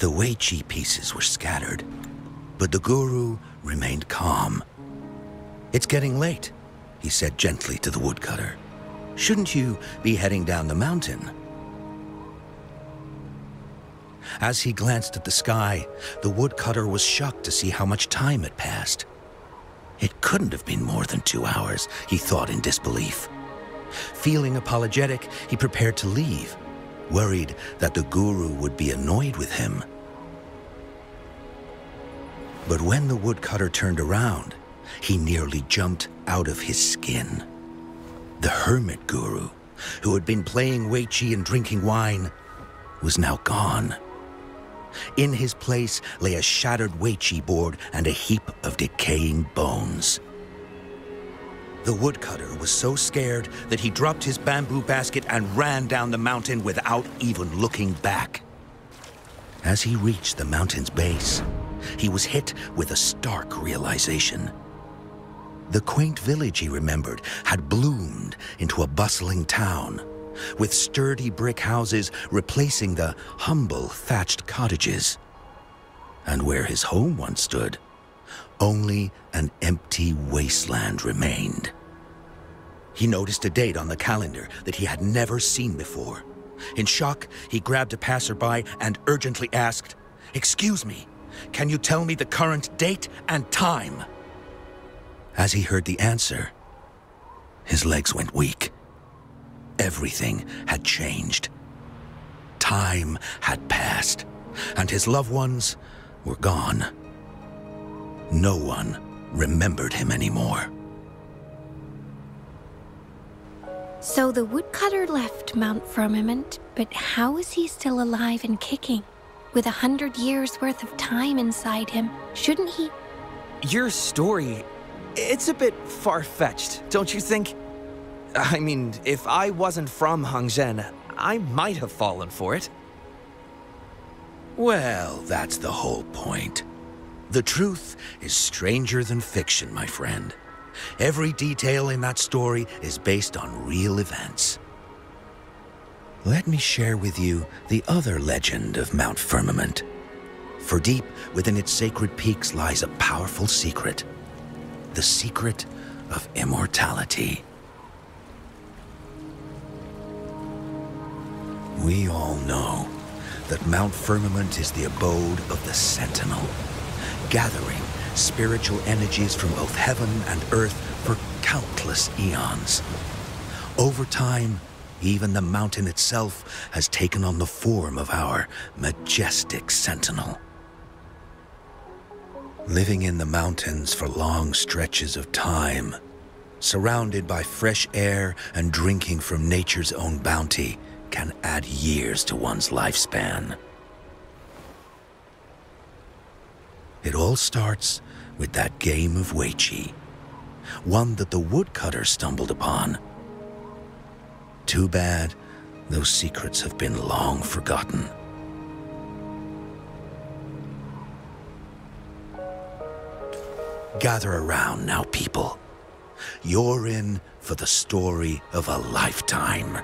The Weiqi pieces were scattered, but the guru remained calm. It's getting late, he said gently to the woodcutter. Shouldn't you be heading down the mountain? As he glanced at the sky, the woodcutter was shocked to see how much time had passed. It couldn't have been more than two hours, he thought in disbelief. Feeling apologetic, he prepared to leave, worried that the guru would be annoyed with him. But when the woodcutter turned around, he nearly jumped out of his skin. The hermit guru, who had been playing Weiqi and drinking wine, was now gone. In his place lay a shattered Weiqi board and a heap of decaying bones. The woodcutter was so scared that he dropped his bamboo basket and ran down the mountain without even looking back. As he reached the mountain's base, he was hit with a stark realization. The quaint village he remembered had bloomed into a bustling town, with sturdy brick houses replacing the humble thatched cottages. And where his home once stood, only an empty wasteland remained. He noticed a date on the calendar that he had never seen before. In shock, he grabbed a passerby and urgently asked, Excuse me, can you tell me the current date and time? As he heard the answer, his legs went weak. Everything had changed. Time had passed, and his loved ones were gone. No one remembered him anymore. So the woodcutter left Mount Firmament, but how is he still alive and kicking? With a hundred years worth of time inside him, shouldn't he? Your story, it's a bit far-fetched, don't you think? I mean, if I wasn't from Hongzhen, I might have fallen for it. Well, that's the whole point. The truth is stranger than fiction, my friend. Every detail in that story is based on real events. Let me share with you the other legend of Mount Firmament. For deep within its sacred peaks lies a powerful secret. The secret of immortality. We all know that Mount Firmament is the abode of the Sentinel, gathering spiritual energies from both heaven and earth for countless eons. Over time, even the mountain itself has taken on the form of our majestic sentinel. Living in the mountains for long stretches of time, surrounded by fresh air and drinking from nature's own bounty, can add years to one's lifespan. It all starts with that game of Weiqi, one that the woodcutter stumbled upon. Too bad those secrets have been long forgotten. Gather around now, people. You're in for the story of a lifetime.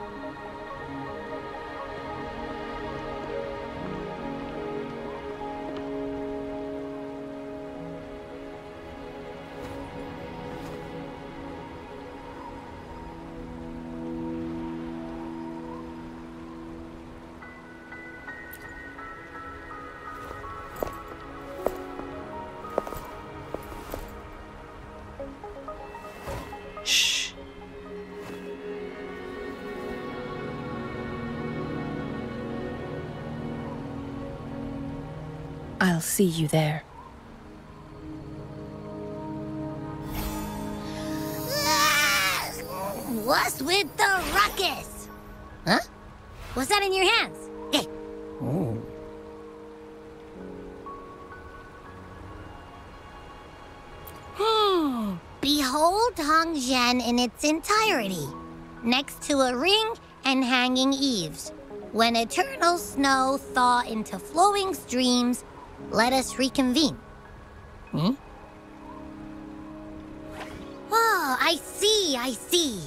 See you there. What's with the ruckus? Huh? What's that in your hands? Hey. Hmm. Behold Hongzhen in its entirety, next to a ring and hanging eaves. When eternal snow thaw into flowing streams, let us reconvene. Hmm? Oh, I see, I see.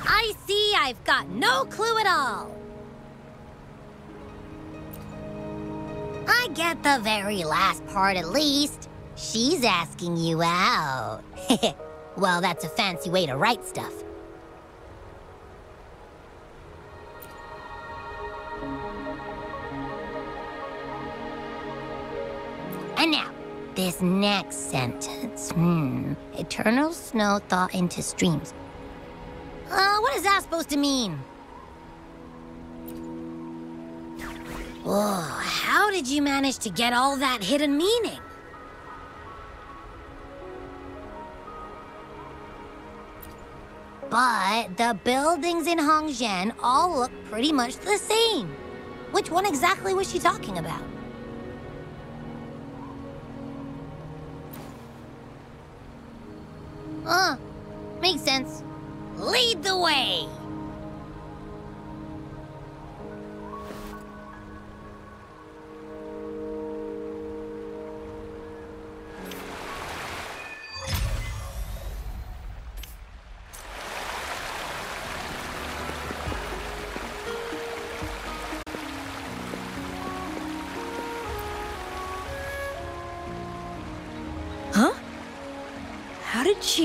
I see I've got no clue at all. I get the very last part at least. She's asking you out. well, that's a fancy way to write stuff. And now, this next sentence. Hmm. Eternal snow thaw into streams. Uh, what is that supposed to mean? Oh, how did you manage to get all that hidden meaning? But the buildings in Hongzhen all look pretty much the same. Which one exactly was she talking about? Huh, makes sense. Lead the way!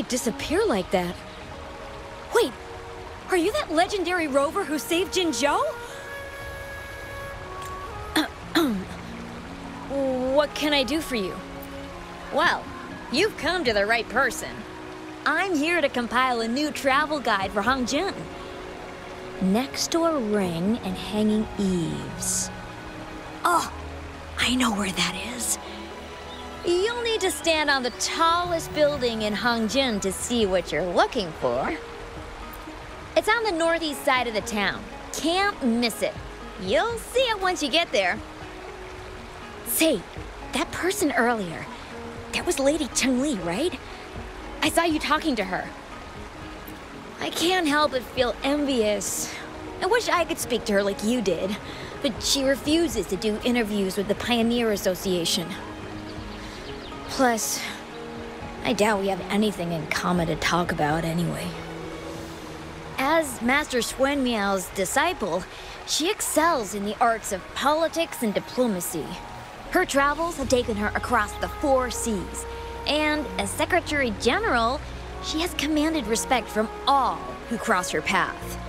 Disappear like that? Wait, are you that legendary rover who saved Jinzhou? what can I do for you? Well, you've come to the right person. I'm here to compile a new travel guide for Hongzhen. Next door ring and hanging eaves. Oh, I know where that is. You'll need to stand on the tallest building in Hongzhen to see what you're looking for. It's on the northeast side of the town. Can't miss it. You'll see it once you get there. Say, that person earlier, that was Lady Changli, right? I saw you talking to her. I can't help but feel envious. I wish I could speak to her like you did, but she refuses to do interviews with the Pioneer Association. Plus, I doubt we have anything in common to talk about anyway. As Master Swen Miao's disciple, she excels in the arts of politics and diplomacy. Her travels have taken her across the four seas, and as Secretary General, she has commanded respect from all who cross her path.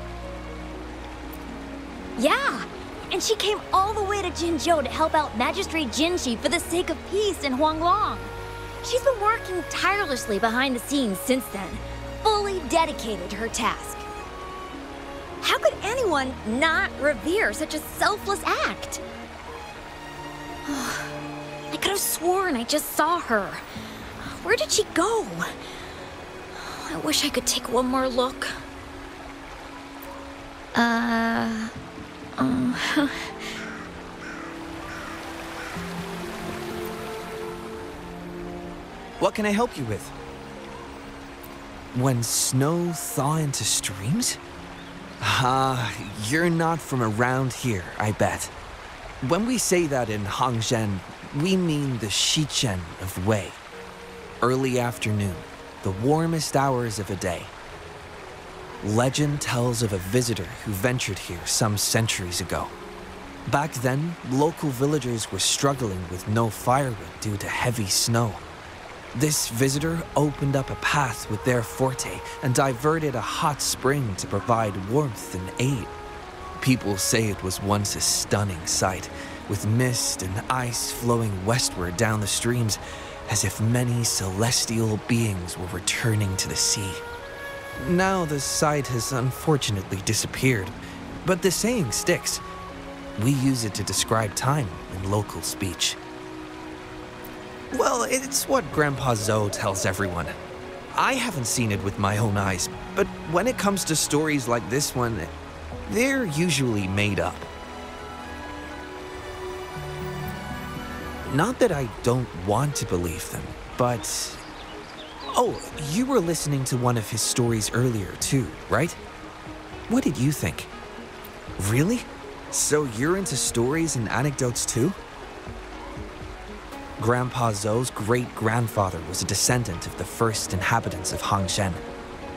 Yeah, and she came all the way to Jinzhou to help out Magistrate Jinhsi for the sake of peace in Huanglong. She's been working tirelessly behind the scenes since then, fully dedicated to her task. How could anyone not revere such a selfless act? I could have sworn I just saw her. Where did she go? I wish I could take one more look. Uh... um, What can I help you with? When snow thaw into streams? Ah, you're not from around here, I bet. When we say that in Hongzhen, we mean the Shichen of Wei. Early afternoon, the warmest hours of a day. Legend tells of a visitor who ventured here some centuries ago. Back then, local villagers were struggling with no firewood due to heavy snow. This visitor opened up a path with their forte and diverted a hot spring to provide warmth and aid. People say it was once a stunning sight, with mist and ice flowing westward down the streams, as if many celestial beings were returning to the sea. Now the sight has unfortunately disappeared, but the saying sticks. We use it to describe time in local speech. Well, it's what Grandpa Zou tells everyone. I haven't seen it with my own eyes, but when it comes to stories like this one, they're usually made up. Not that I don't want to believe them, but. Oh, you were listening to one of his stories earlier, too, right? What did you think? Really? So you're into stories and anecdotes too? Grandpa Zou's great grandfather was a descendant of the first inhabitants of Hongzhen.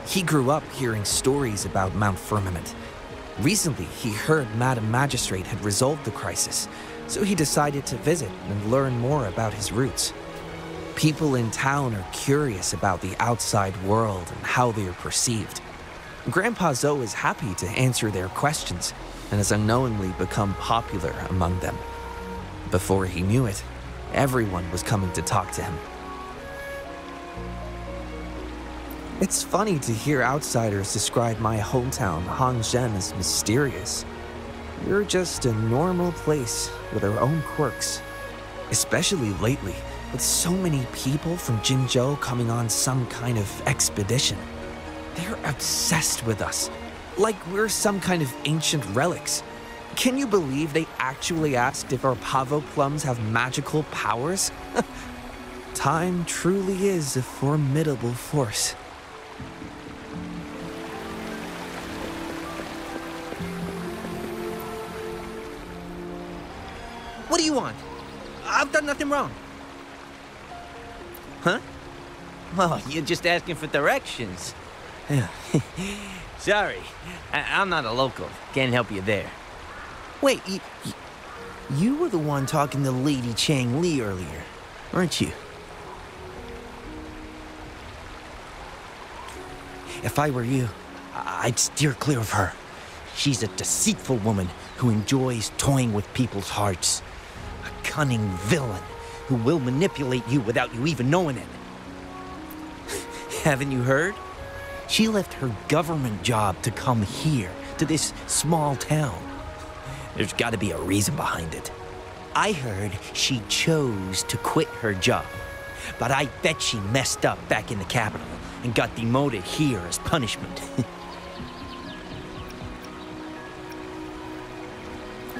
He grew up hearing stories about Mount Firmament Recently, he heard Madam Magistrate had resolved the crisis, so he decided to visit and learn more about his roots. People in town are curious about the outside world and how they are perceived. Grandpa Zou is happy to answer their questions and has unknowingly become popular among them. Before he knew it, everyone was coming to talk to him. It's funny to hear outsiders describe my hometown, Hongzhen, as mysterious. We're just a normal place with our own quirks. Especially lately, with so many people from Jinzhou coming on some kind of expedition. They're obsessed with us, like we're some kind of ancient relics. Can you believe they actually asked if our pavo plums have magical powers? Time truly is a formidable force. What do you want? I've done nothing wrong. Huh? Well, you're just asking for directions. Sorry, I- am not a local. Can't help you there. Wait, you, you were the one talking to Lady Changli earlier, weren't you? If I were you, I'd steer clear of her. She's a deceitful woman who enjoys toying with people's hearts. A cunning villain who will manipulate you without you even knowing it. Haven't you heard? She left her government job to come here, to this small town. There's got to be a reason behind it. I heard she chose to quit her job, but I bet she messed up back in the capital and got demoted here as punishment.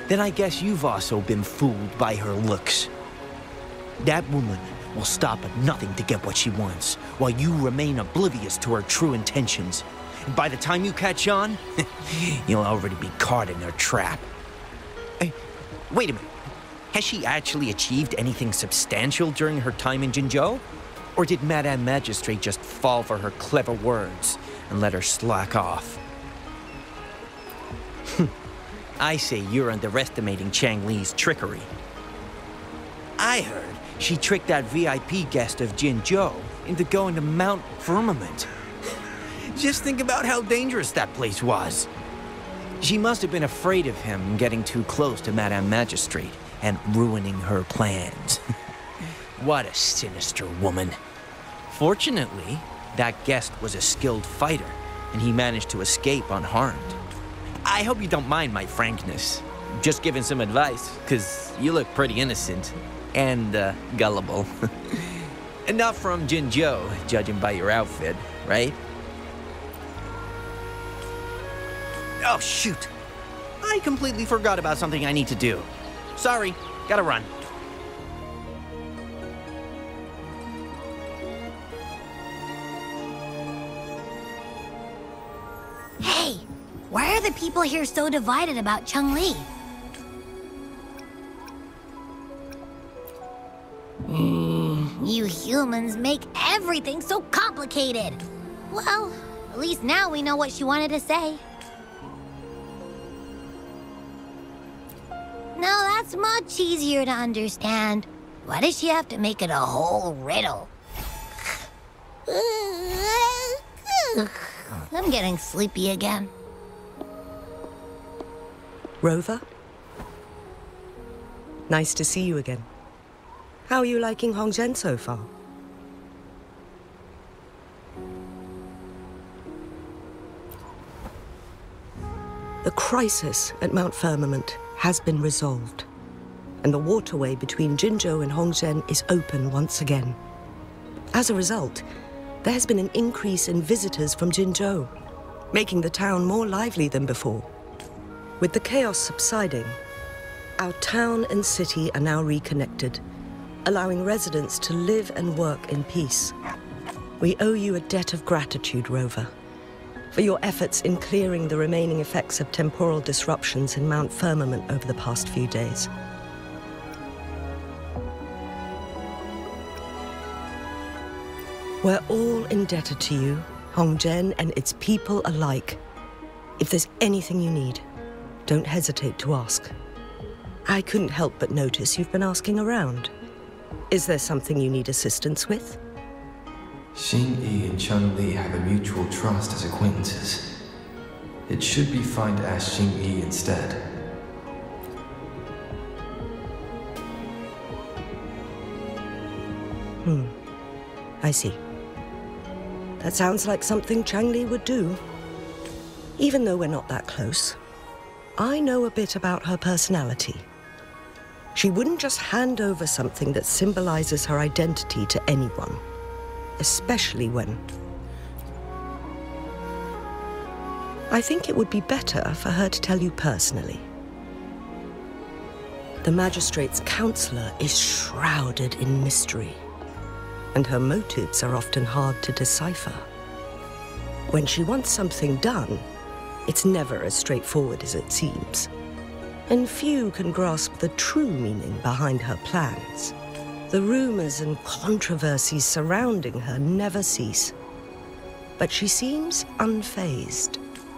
then I guess you've also been fooled by her looks. That woman will stop at nothing to get what she wants, while you remain oblivious to her true intentions. And by the time you catch on, you'll already be caught in her trap. Wait a minute. Has she actually achieved anything substantial during her time in Jinzhou? Or did Madame Magistrate just fall for her clever words and let her slack off? Hmm. I say you're underestimating Changli's trickery. I heard she tricked that VIP guest of Jinzhou into going to Mount Firmament. Just think about how dangerous that place was. She must have been afraid of him getting too close to Madame Magistrate and ruining her plans. what a sinister woman. Fortunately, that guest was a skilled fighter, and he managed to escape unharmed. I hope you don't mind my frankness. Just giving some advice, because you look pretty innocent and uh, gullible. not from Jinzhou, judging by your outfit, right? Oh, shoot. I completely forgot about something I need to do. Sorry, gotta run. Hey, why are the people here so divided about Changli? Mm, you humans make everything so complicated. Well, at least now we know what she wanted to say. No, that's much easier to understand. Why does she have to make it a whole riddle? I'm getting sleepy again. Rover? Nice to see you again. How are you liking Hongzhen so far? The crisis at Mount Firmament has been resolved, and the waterway between Jinzhou and Hongzhen is open once again. As a result, there has been an increase in visitors from Jinzhou, making the town more lively than before. With the chaos subsiding, our town and city are now reconnected, allowing residents to live and work in peace. We owe you a debt of gratitude, Rover, for your efforts in clearing the remaining effects of temporal disruptions in Mount Firmament over the past few days. We're all indebted to you, Hongzhen and its people alike. If there's anything you need, don't hesitate to ask. I couldn't help but notice you've been asking around. Is there something you need assistance with? Xing Yi and Changli have a mutual trust as acquaintances. It should be fine to ask Xing Yi instead. Hmm. I see. That sounds like something Changli would do. Even though we're not that close, I know a bit about her personality. She wouldn't just hand over something that symbolizes her identity to anyone, especially when. I think it would be better for her to tell you personally. The magistrate's counselor is shrouded in mystery, and her motives are often hard to decipher. When she wants something done, it's never as straightforward as it seems and few can grasp the true meaning behind her plans. The rumors and controversies surrounding her never cease. But she seems unfazed.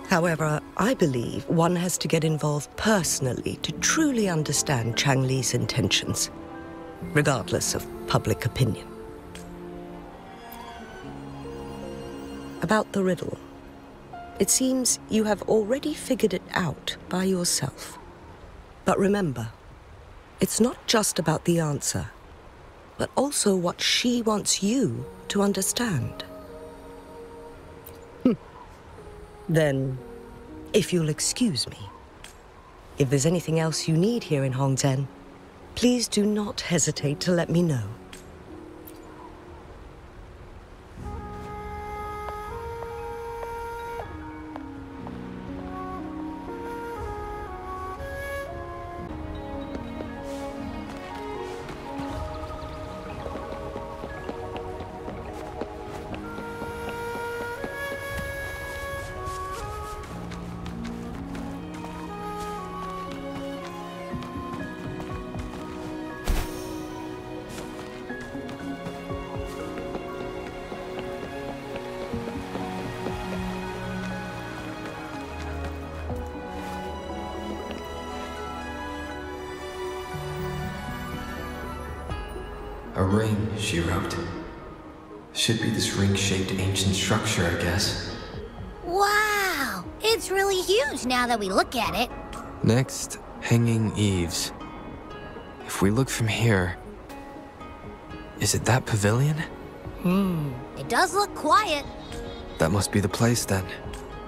However, I believe one has to get involved personally to truly understand Changli's intentions, regardless of public opinion. About the riddle. It seems you have already figured it out by yourself. But remember, it's not just about the answer, but also what she wants you to understand. Hmm. then, if you'll excuse me, if there's anything else you need here in Hongzhen, please do not hesitate to let me know. Structure, I guess. Wow! It's really huge now that we look at it. Next, hanging eaves. If we look from here... Is it that pavilion? Hmm. It does look quiet. That must be the place then.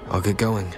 I'll get going.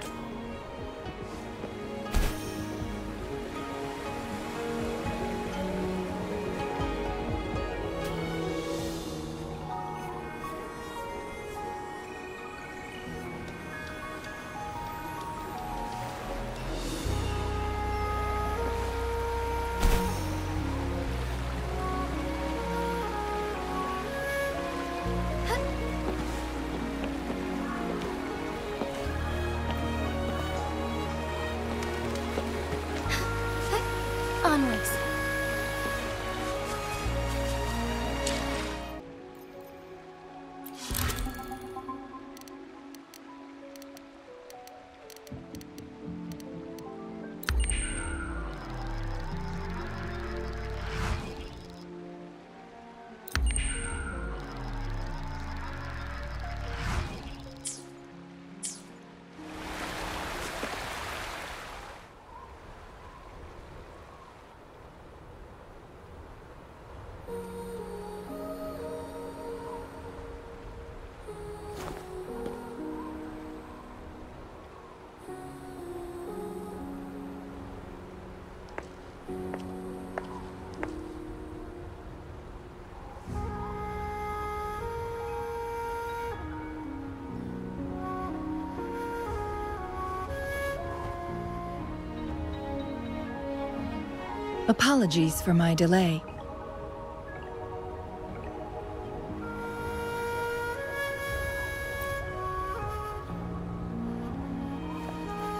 Apologies for my delay.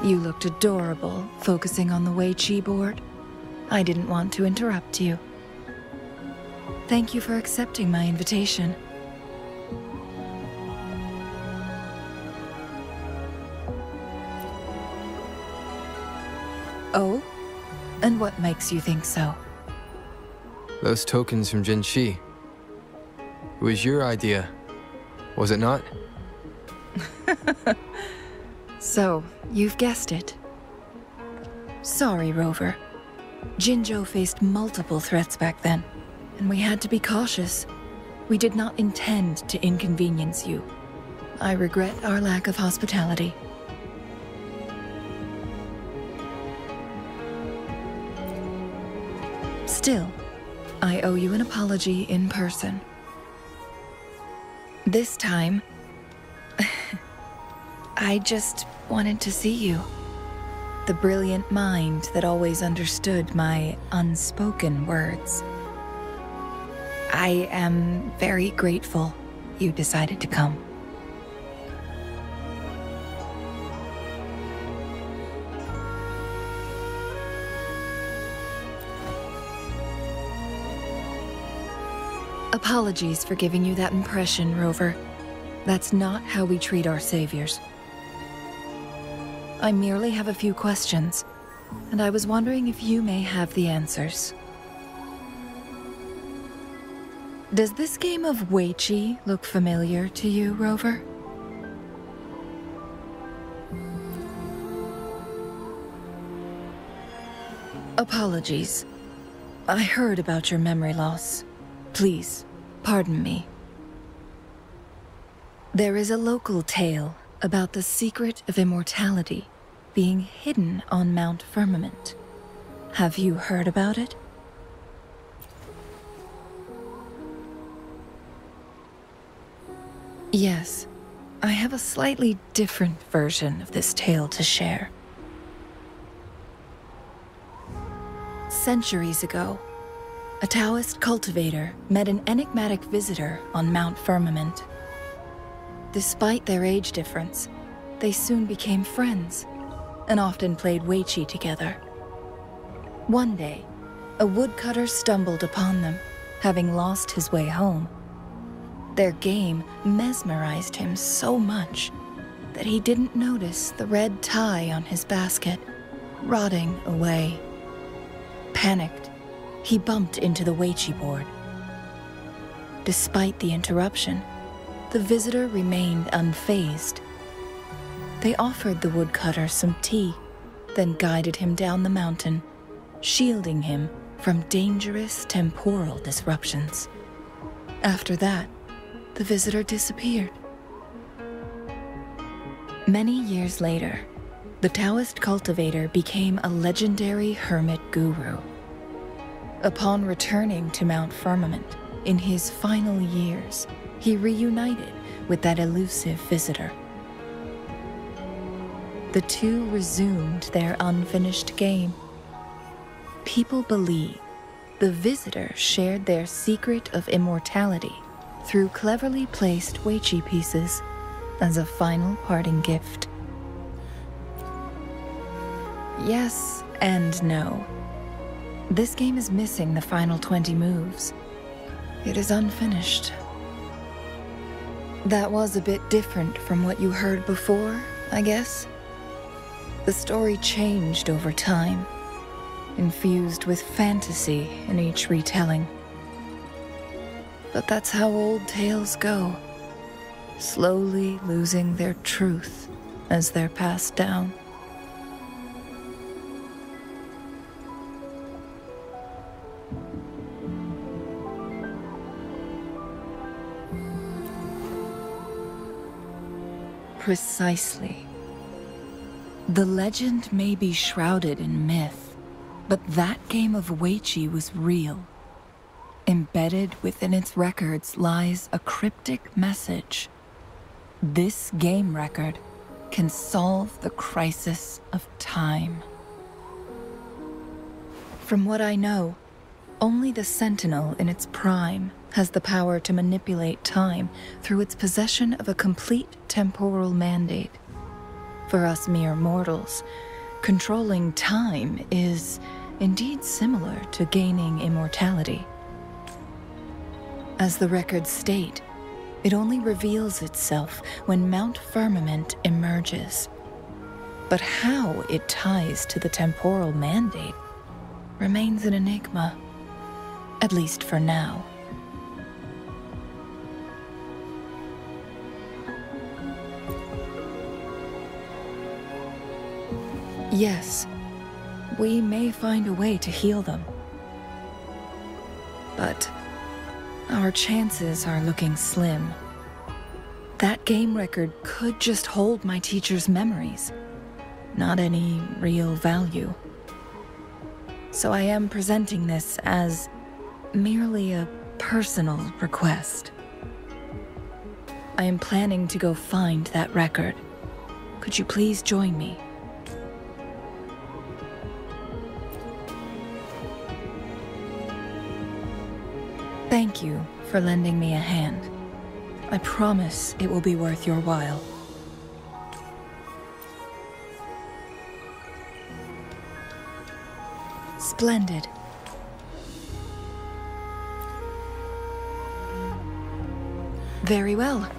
You looked adorable, focusing on the Weiqi board. I didn't want to interrupt you. Thank you for accepting my invitation. And what makes you think so? Those tokens from Jinhsi. It was your idea, was it not? so, you've guessed it. Sorry, Rover. Jinzhou faced multiple threats back then, and we had to be cautious. We did not intend to inconvenience you. I regret our lack of hospitality. Still, I owe you an apology in person. This time, I just wanted to see you. The brilliant mind that always understood my unspoken words. I am very grateful you decided to come. Apologies for giving you that impression, Rover. That's not how we treat our saviors. I merely have a few questions, and I was wondering if you may have the answers. Does this game of Weiqi look familiar to you, Rover? Apologies. I heard about your memory loss. Please, pardon me. There is a local tale about the secret of immortality being hidden on Mount Firmament. Have you heard about it? Yes, I have a slightly different version of this tale to share. Centuries ago, a Taoist cultivator met an enigmatic visitor on Mount Firmament. Despite their age difference, they soon became friends and often played Weiqi together. One day, a woodcutter stumbled upon them, having lost his way home. Their game mesmerized him so much that he didn't notice the red tie on his basket, rotting away. Panicked, he bumped into the Weiqi board. Despite the interruption, the visitor remained unfazed. They offered the woodcutter some tea, then guided him down the mountain, shielding him from dangerous temporal disruptions. After that, the visitor disappeared. Many years later, the Taoist cultivator became a legendary hermit guru. Upon returning to Mount Firmament in his final years, he reunited with that elusive visitor. The two resumed their unfinished game. People believe the visitor shared their secret of immortality through cleverly placed Weiqi pieces as a final parting gift. Yes and no. This game is missing the final 20 moves. It is unfinished. That was a bit different from what you heard before, I guess. The story changed over time, infused with fantasy in each retelling. But that's how old tales go, slowly losing their truth as they're passed down. Precisely. The legend may be shrouded in myth, but that game of Weiqi was real. Embedded within its records lies a cryptic message. This game record can solve the crisis of time. From what I know, only the Sentinel in its prime has the power to manipulate time through its possession of a complete temporal mandate. For us mere mortals, controlling time is indeed similar to gaining immortality. As the records state, it only reveals itself when Mount Firmament emerges. But how it ties to the temporal mandate remains an enigma. At least for now. Yes, we may find a way to heal them. But our chances are looking slim. That game record could just hold my teacher's memories, not any real value. So I am presenting this as merely a personal request. I am planning to go find that record. Could you please join me? Thank you for lending me a hand. I promise it will be worth your while. Splendid. Very well.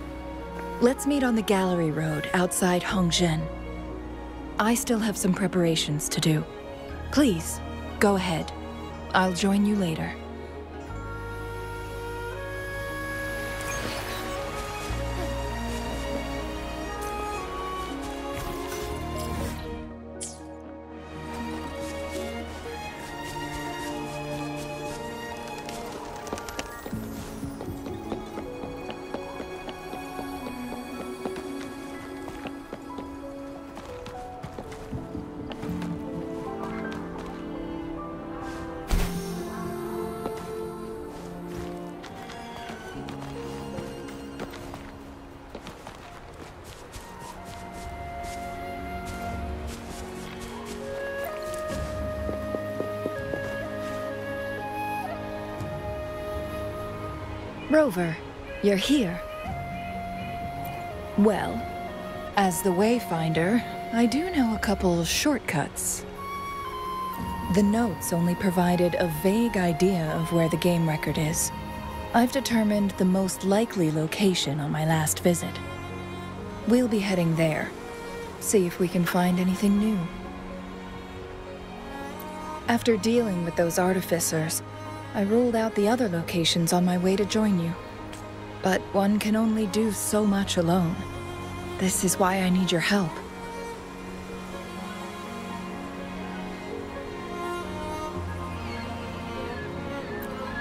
Let's meet on the gallery road outside Hongzhen. I still have some preparations to do. Please, go ahead. I'll join you later. Rover, you're here. Well, as the Wayfinder, I do know a couple shortcuts. The notes only provided a vague idea of where the game record is. I've determined the most likely location on my last visit. We'll be heading there. See if we can find anything new. After dealing with those artificers, I ruled out the other locations on my way to join you. But one can only do so much alone. This is why I need your help.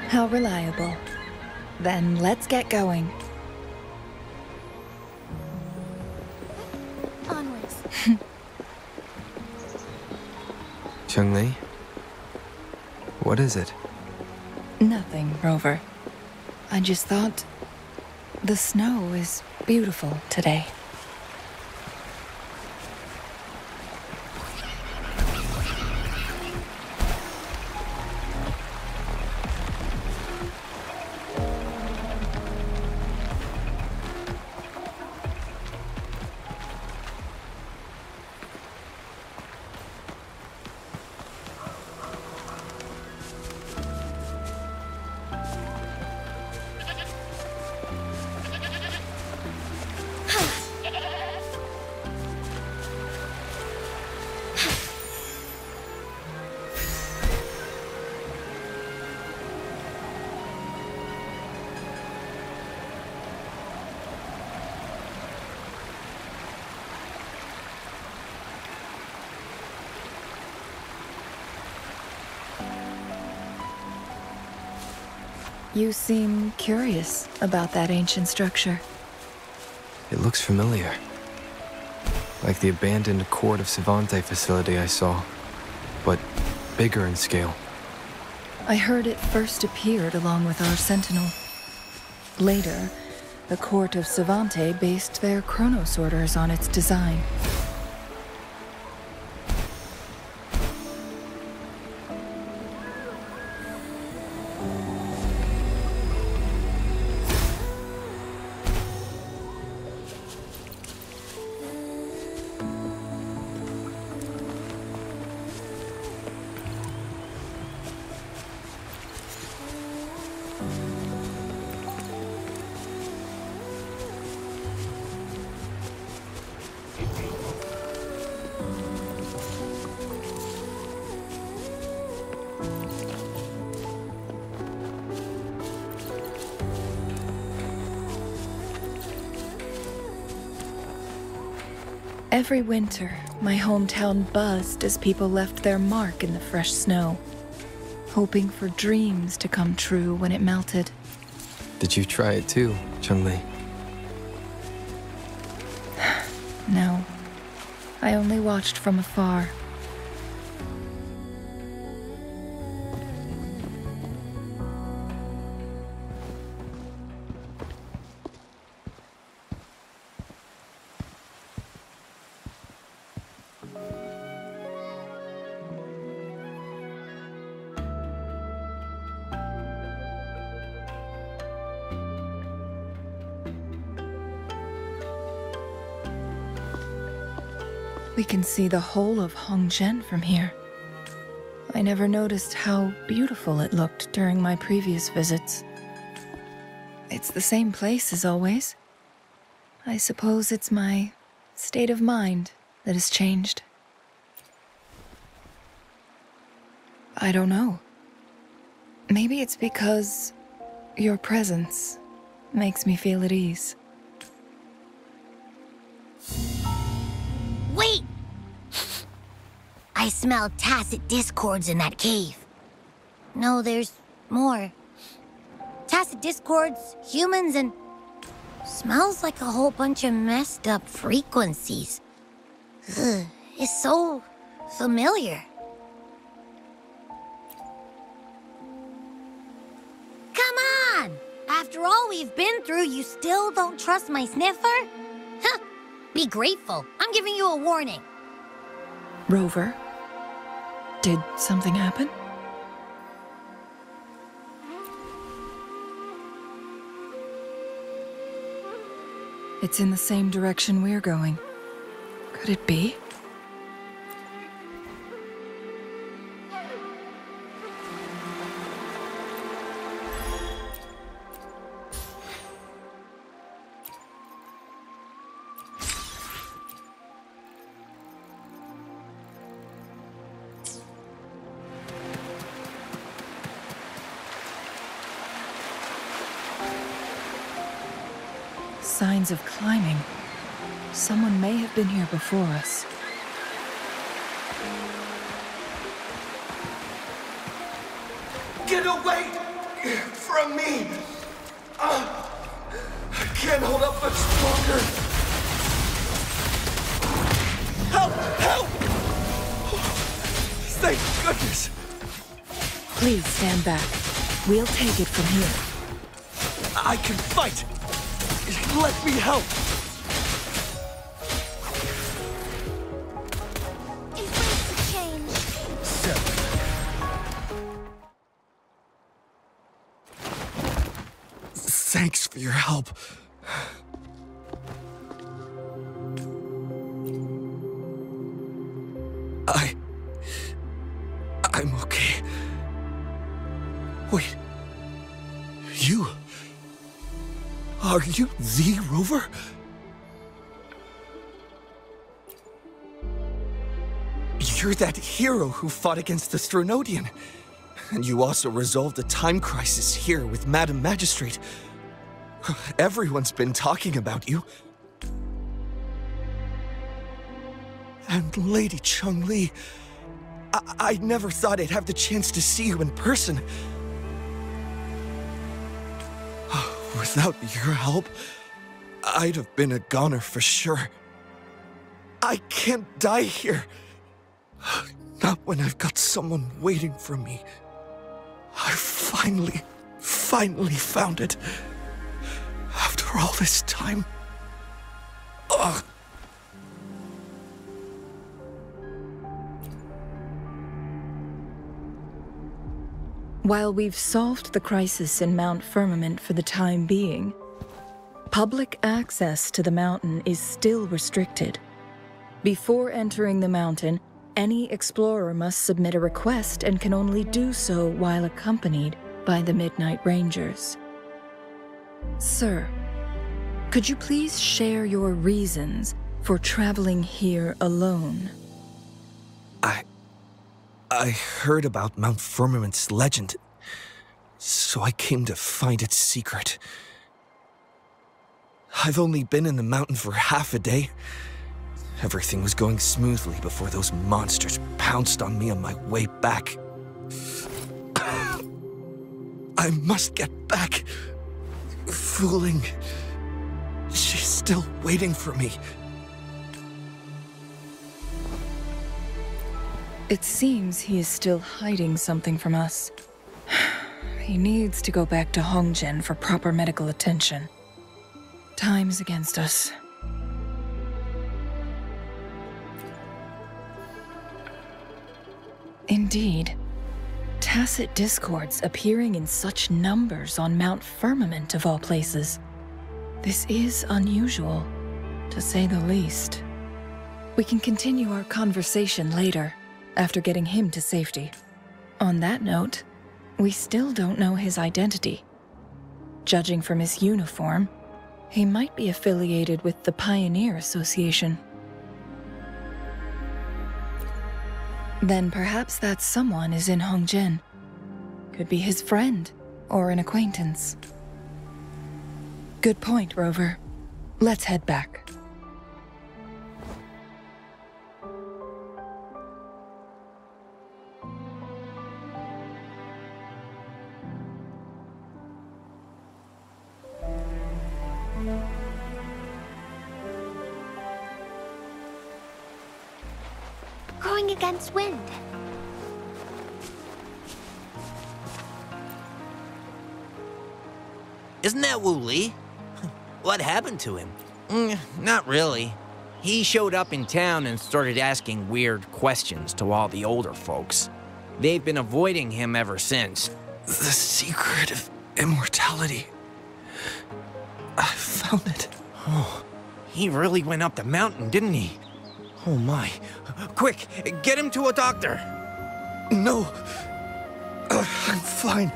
How reliable. Then let's get going. Onwards. Changli? What is it? Nothing, Rover. I just thought the snow is beautiful today. You seem curious about that ancient structure. It looks familiar. Like the abandoned Court of Savantae facility I saw, but bigger in scale. I heard it first appeared along with our Sentinel. Later, the Court of Savantae based their Chronos orders on its design. Every winter, my hometown buzzed as people left their mark in the fresh snow, hoping for dreams to come true when it melted. Did you try it too, Changli? No, I only watched from afar. Can see the whole of Hongzhen from here. I never noticed how beautiful it looked during my previous visits. It's the same place as always. I suppose it's my state of mind that has changed. I don't know. Maybe it's because your presence makes me feel at ease. Wait! I smell Tacet Discords in that cave. No, there's more. Tacet Discords, humans, and... Smells like a whole bunch of messed up frequencies. Ugh, it's so familiar. Come on! After all we've been through, you still don't trust my sniffer? Huh! Be grateful. I'm giving you a warning. Rover, did something happen? It's in the same direction we're going. Could it be? May have been here before us. Get away from me! Uh, I can't hold up much longer. Help! Help! Thank goodness! Please stand back. We'll take it from here. I can fight! Let me help! Help. I... I'm okay. Wait. You... Are you the Rover? You're that hero who fought against the Stronodian. And you also resolved a time crisis here with Madam Magistrate. Everyone's been talking about you. And Lady Changli, I, I never thought I'd have the chance to see you in person. Without your help, I'd have been a goner for sure. I can't die here. Not when I've got someone waiting for me. I finally, finally found it. After all this time. Ugh. While we've solved the crisis in Mount Firmament for the time being, public access to the mountain is still restricted. Before entering the mountain, any explorer must submit a request and can only do so while accompanied by the Midnight Rangers. Sir, could you please share your reasons for traveling here alone? I. I heard about Mount Firmament's legend, so I came to find its secret. I've only been in the mountain for half a day, Everything was going smoothly before those monsters pounced on me on my way back. I must get back. Fu Ling. She's still waiting for me. It seems he is still hiding something from us. he needs to go back to Hongzhen for proper medical attention. Time's against us. Indeed. Tacet Discords appearing in such numbers on Mount Firmament of all places. This is unusual, to say the least. We can continue our conversation later, after getting him to safety. On that note, we still don't know his identity. Judging from his uniform, he might be affiliated with the Pioneer Association. Then perhaps that someone is in Hongzhen. Could be his friend, or an acquaintance. Good point, Rover. Let's head back. Going against wind. Isn't that Wu Li? What happened to him? Mm, not really. He showed up in town and started asking weird questions to all the older folks. They've been avoiding him ever since. The secret of immortality. I found it. Oh, he really went up the mountain, didn't he? Oh my. Quick, get him to a doctor. No. Uh, I'm fine.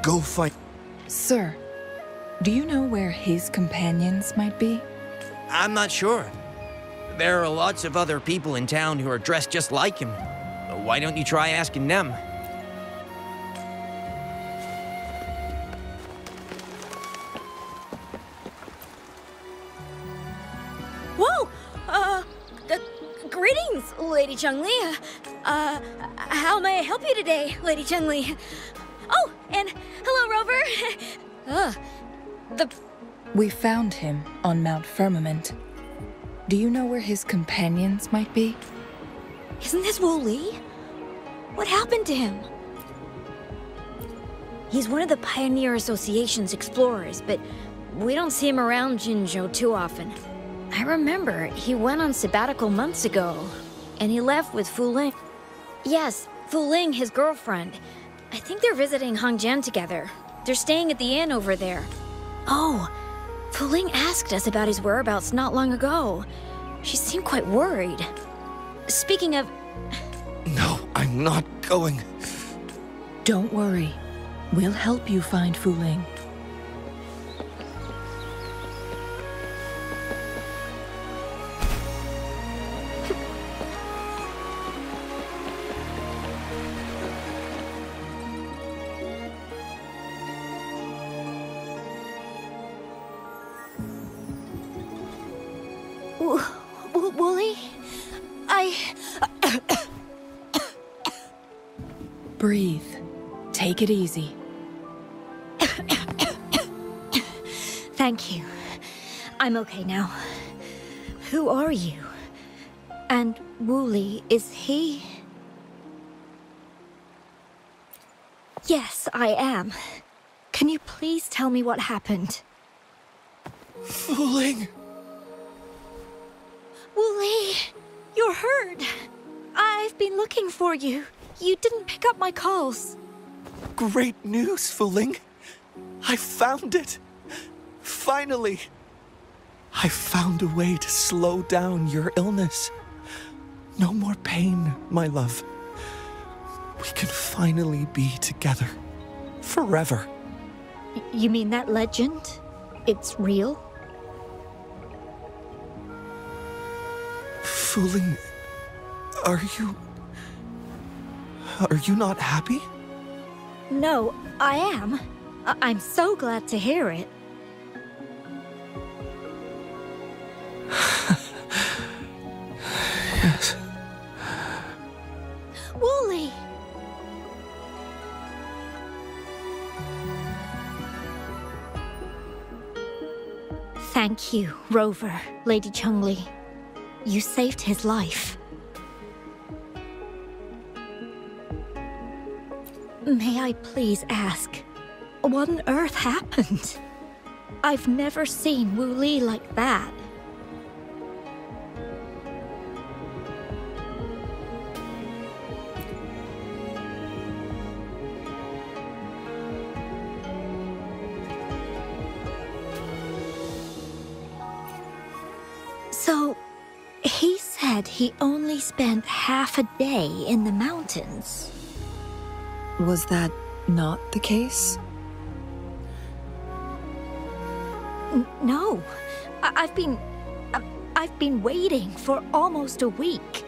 Go fight. Sir, do you know where his companions might be? I'm not sure. There are lots of other people in town who are dressed just like him. Why don't you try asking them? Whoa! Uh, g- greetings, Lady Changli. Uh, how may I help you today, Lady Changli? Oh, and hello, Rover. Ugh, the We found him on Mount Firmament. Do you know where his companions might be? isn't this Wu Li? What happened to him? He's one of the Pioneer Association's explorers, but we don't see him around Jinzhou too often. I remember he went on sabbatical months ago, and he left with Fu Ling. Yes, Fu Ling, his girlfriend. I think they're visiting Hongzhen together. They're staying at the inn over there. Oh, Fu Ling asked us about his whereabouts not long ago. She seemed quite worried. Speaking of, No, I'm not going. Don't worry. We'll help you find Fu Take it easy. Thank you. I'm okay now. Who are you? And Wooly, is he? Yes, I am. Can you please tell me what happened? Fu Ling. Wooly, you're hurt. I've been looking for you. You didn't pick up my calls. Great news, Fu Ling. I found it. Finally. I found a way to slow down your illness. No more pain, my love. We can finally be together. Forever. You mean that legend? It's real? Fu Ling, are you. Are you not happy? No, I am. I I'm so glad to hear it. yes. Wooly! Thank you, Rover, Lady Changli. You saved his life. May I please ask, what on earth happened? I've never seen Wu Li like that. So, he said he only spent half a day in the mountains. Was that not the case? N- no, I- I've been. I- I've been waiting for almost a week.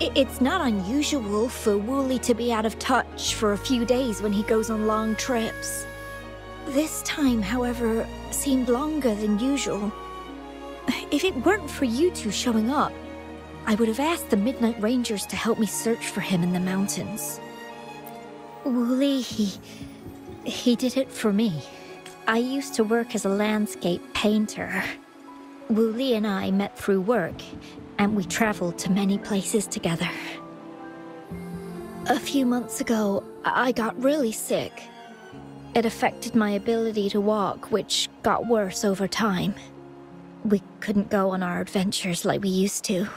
I- it's not unusual for Wooly to be out of touch for a few days when he goes on long trips. This time, however, seemed longer than usual. If it weren't for you two showing up, I would have asked the Midnight Rangers to help me search for him in the mountains. Wooly, he. he did it for me. I used to work as a landscape painter. Wooly and I met through work, and we traveled to many places together. A few months ago, I I got really sick. It affected my ability to walk, which got worse over time. We couldn't go on our adventures like we used to.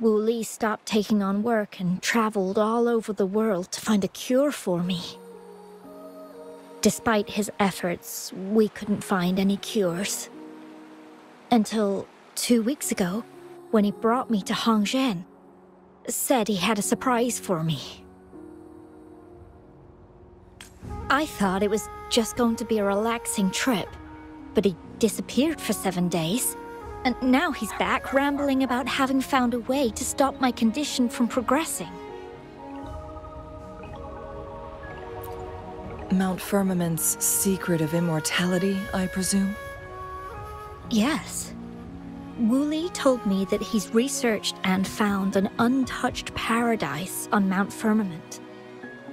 Wu Li stopped taking on work and traveled all over the world to find a cure for me. Despite his efforts, we couldn't find any cures. Until two weeks ago, when he brought me to Hongzhen, said he had a surprise for me. I thought it was just going to be a relaxing trip, but he disappeared for seven days. And now he's back rambling about having found a way to stop my condition from progressing. Mount Firmament's secret of immortality, I presume? Yes. Wooly told me that he's researched and found an untouched paradise on Mount Firmament.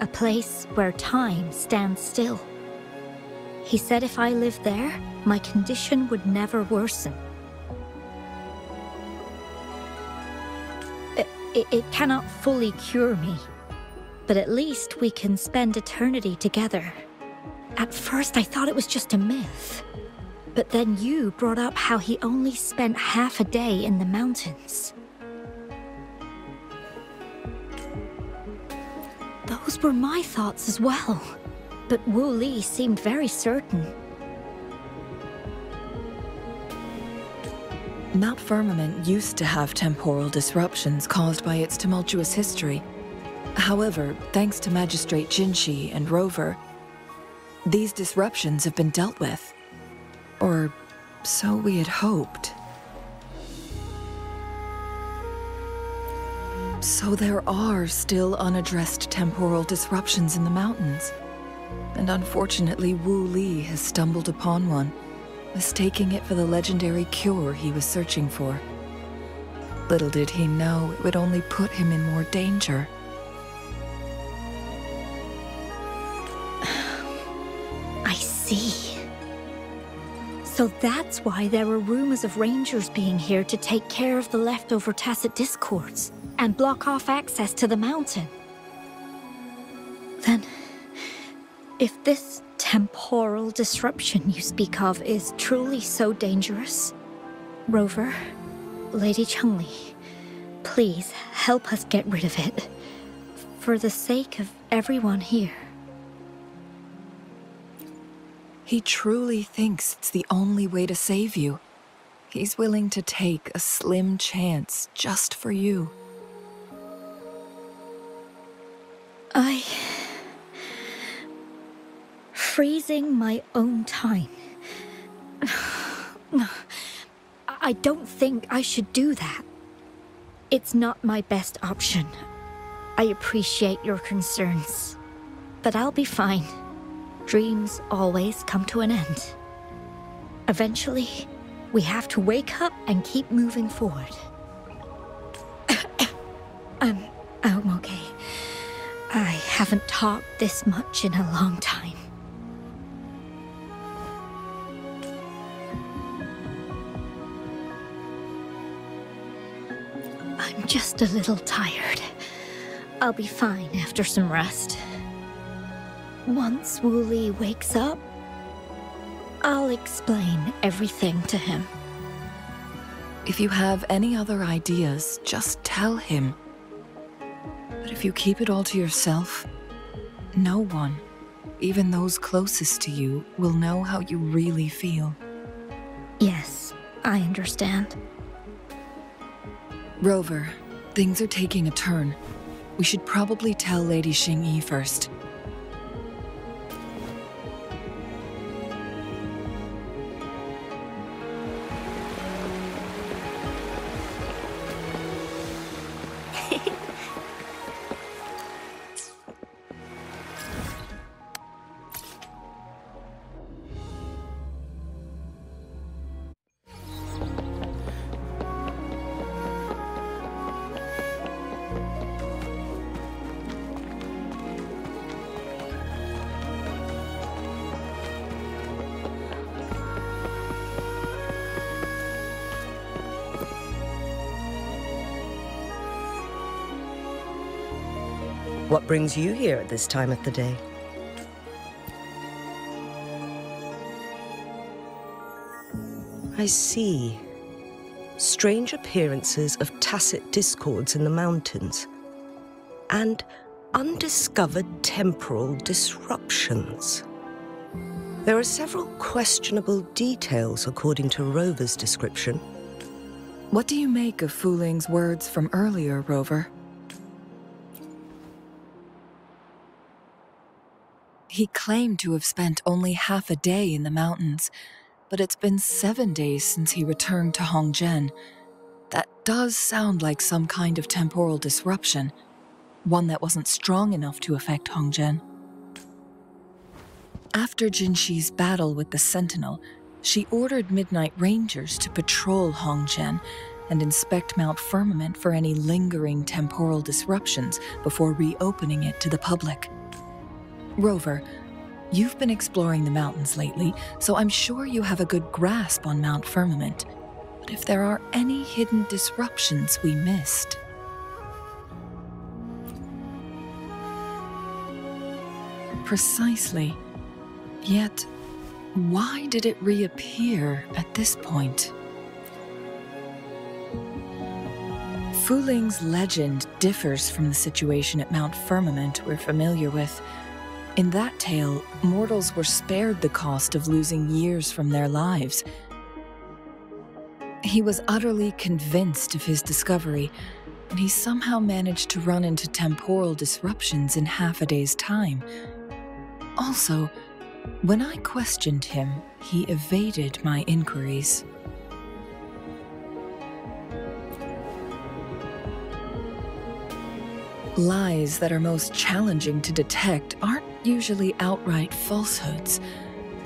A place where time stands still. He said if I lived there, my condition would never worsen. It, it, cannot fully cure me, but at least we can spend eternity together. At first, I thought it was just a myth. But then you brought up how he only spent half a day in the mountains. Those were my thoughts as well. But Wu Li seemed very certain. Mount Firmament used to have temporal disruptions caused by its tumultuous history. However, thanks to Magistrate Jinhsi and Rover, these disruptions have been dealt with. Or so we had hoped. So there are still unaddressed temporal disruptions in the mountains. And unfortunately, Wu Li has stumbled upon one, mistaking it for the legendary cure he was searching for. Little did he know it would only put him in more danger. I see. So that's why there were rumors of rangers being here to take care of the leftover Tacet Discords and block off access to the mountain. Then, if this temporal disruption you speak of is truly so dangerous, Rover, Lady Changli, please help us get rid of it. For the sake of everyone here. He truly thinks it's the only way to save you. He's willing to take a slim chance just for you. I. Freezing my own time. I don't think I should do that. It's not my best option. I appreciate your concerns, but I'll be fine. Dreams always come to an end. Eventually, we have to wake up and keep moving forward. I'm, um, I'm um, okay. I haven't talked this much in a long time. Just a little tired. I'll be fine after some rest. Once Wooly wakes up, I'll explain everything to him. If you have any other ideas, just tell him. But if you keep it all to yourself, no one, even those closest to you, will know how you really feel. Yes, I understand. Rover, things are taking a turn. We should probably tell Lady Xingyi first. Brings you here at this time of the day? I see. Strange appearances of Tacet Discords in the mountains. And undiscovered temporal disruptions. There are several questionable details according to Rover's description. What do you make of Fu Ling's words from earlier, Rover? He claimed to have spent only half a day in the mountains, but it's been seven days since he returned to Hongzhen. That does sound like some kind of temporal disruption, one that wasn't strong enough to affect Hongzhen. After Jinhsi's battle with the Sentinel, she ordered Midnight Rangers to patrol Hongzhen and inspect Mount Firmament for any lingering temporal disruptions before reopening it to the public. Rover, you've been exploring the mountains lately, so I'm sure you have a good grasp on Mount Firmament. But if there are any hidden disruptions we missed. Precisely. Yet, why did it reappear at this point? Fu Ling's legend differs from the situation at Mount Firmament we're familiar with. In that tale, mortals were spared the cost of losing years from their lives. He was utterly convinced of his discovery, and he somehow managed to run into temporal disruptions in half a day's time. Also, when I questioned him, he evaded my inquiries. Lies that are most challenging to detect aren't usually outright falsehoods.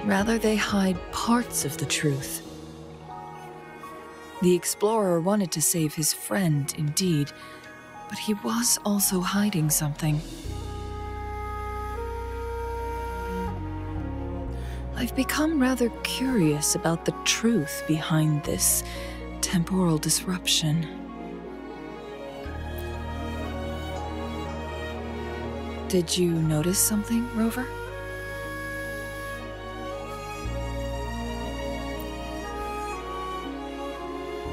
Rather, they hide parts of the truth. The explorer wanted to save his friend, indeed, but he was also hiding something. I've become rather curious about the truth behind this temporal disruption. Did you notice something, Rover?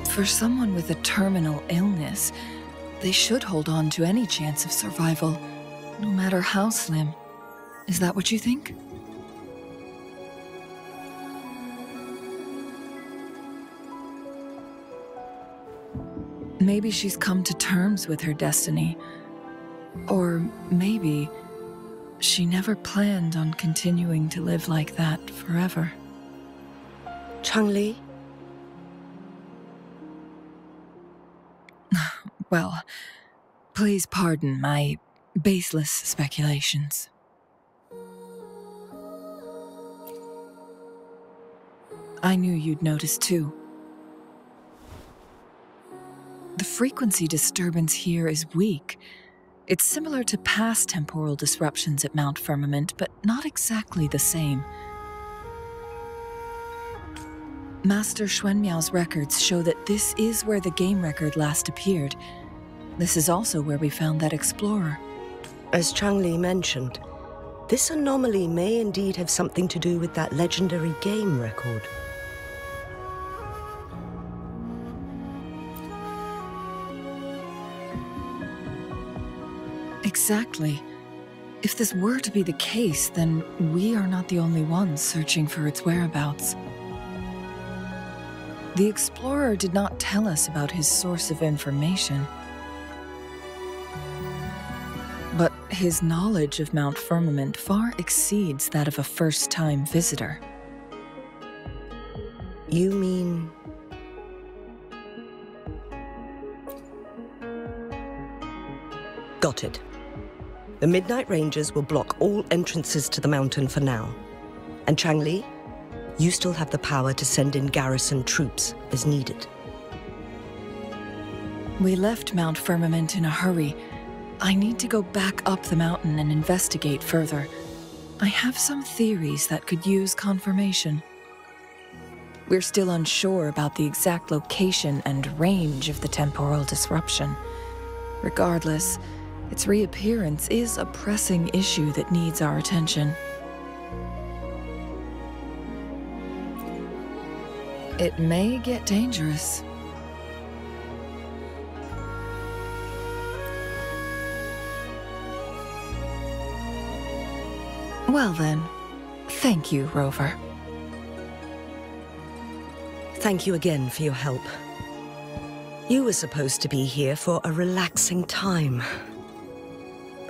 For someone with a terminal illness, they should hold on to any chance of survival, no matter how slim. Is that what you think? Maybe she's come to terms with her destiny. Or maybe she never planned on continuing to live like that forever. Chung Changli? Well, please pardon my baseless speculations. I knew you'd notice too. The frequency disturbance here is weak. It's similar to past temporal disruptions at Mount Firmament, but not exactly the same. Master Xuanmiao's records show that this is where the game record last appeared. This is also where we found that explorer. As Changli mentioned, this anomaly may indeed have something to do with that legendary game record. Exactly. If this were to be the case, then we are not the only ones searching for its whereabouts. The explorer did not tell us about his source of information. But his knowledge of Mount Firmament far exceeds that of a first time visitor. You mean. Got it. The Midnight Rangers will block all entrances to the mountain for now. And Changli, you still have the power to send in garrison troops as needed. We left Mount Firmament in a hurry. I need to go back up the mountain and investigate further. I have some theories that could use confirmation. We're still unsure about the exact location and range of the temporal disruption. Regardless, its reappearance is a pressing issue that needs our attention. It may get dangerous. Well then, thank you, Rover. Thank you again for your help. You were supposed to be here for a relaxing time.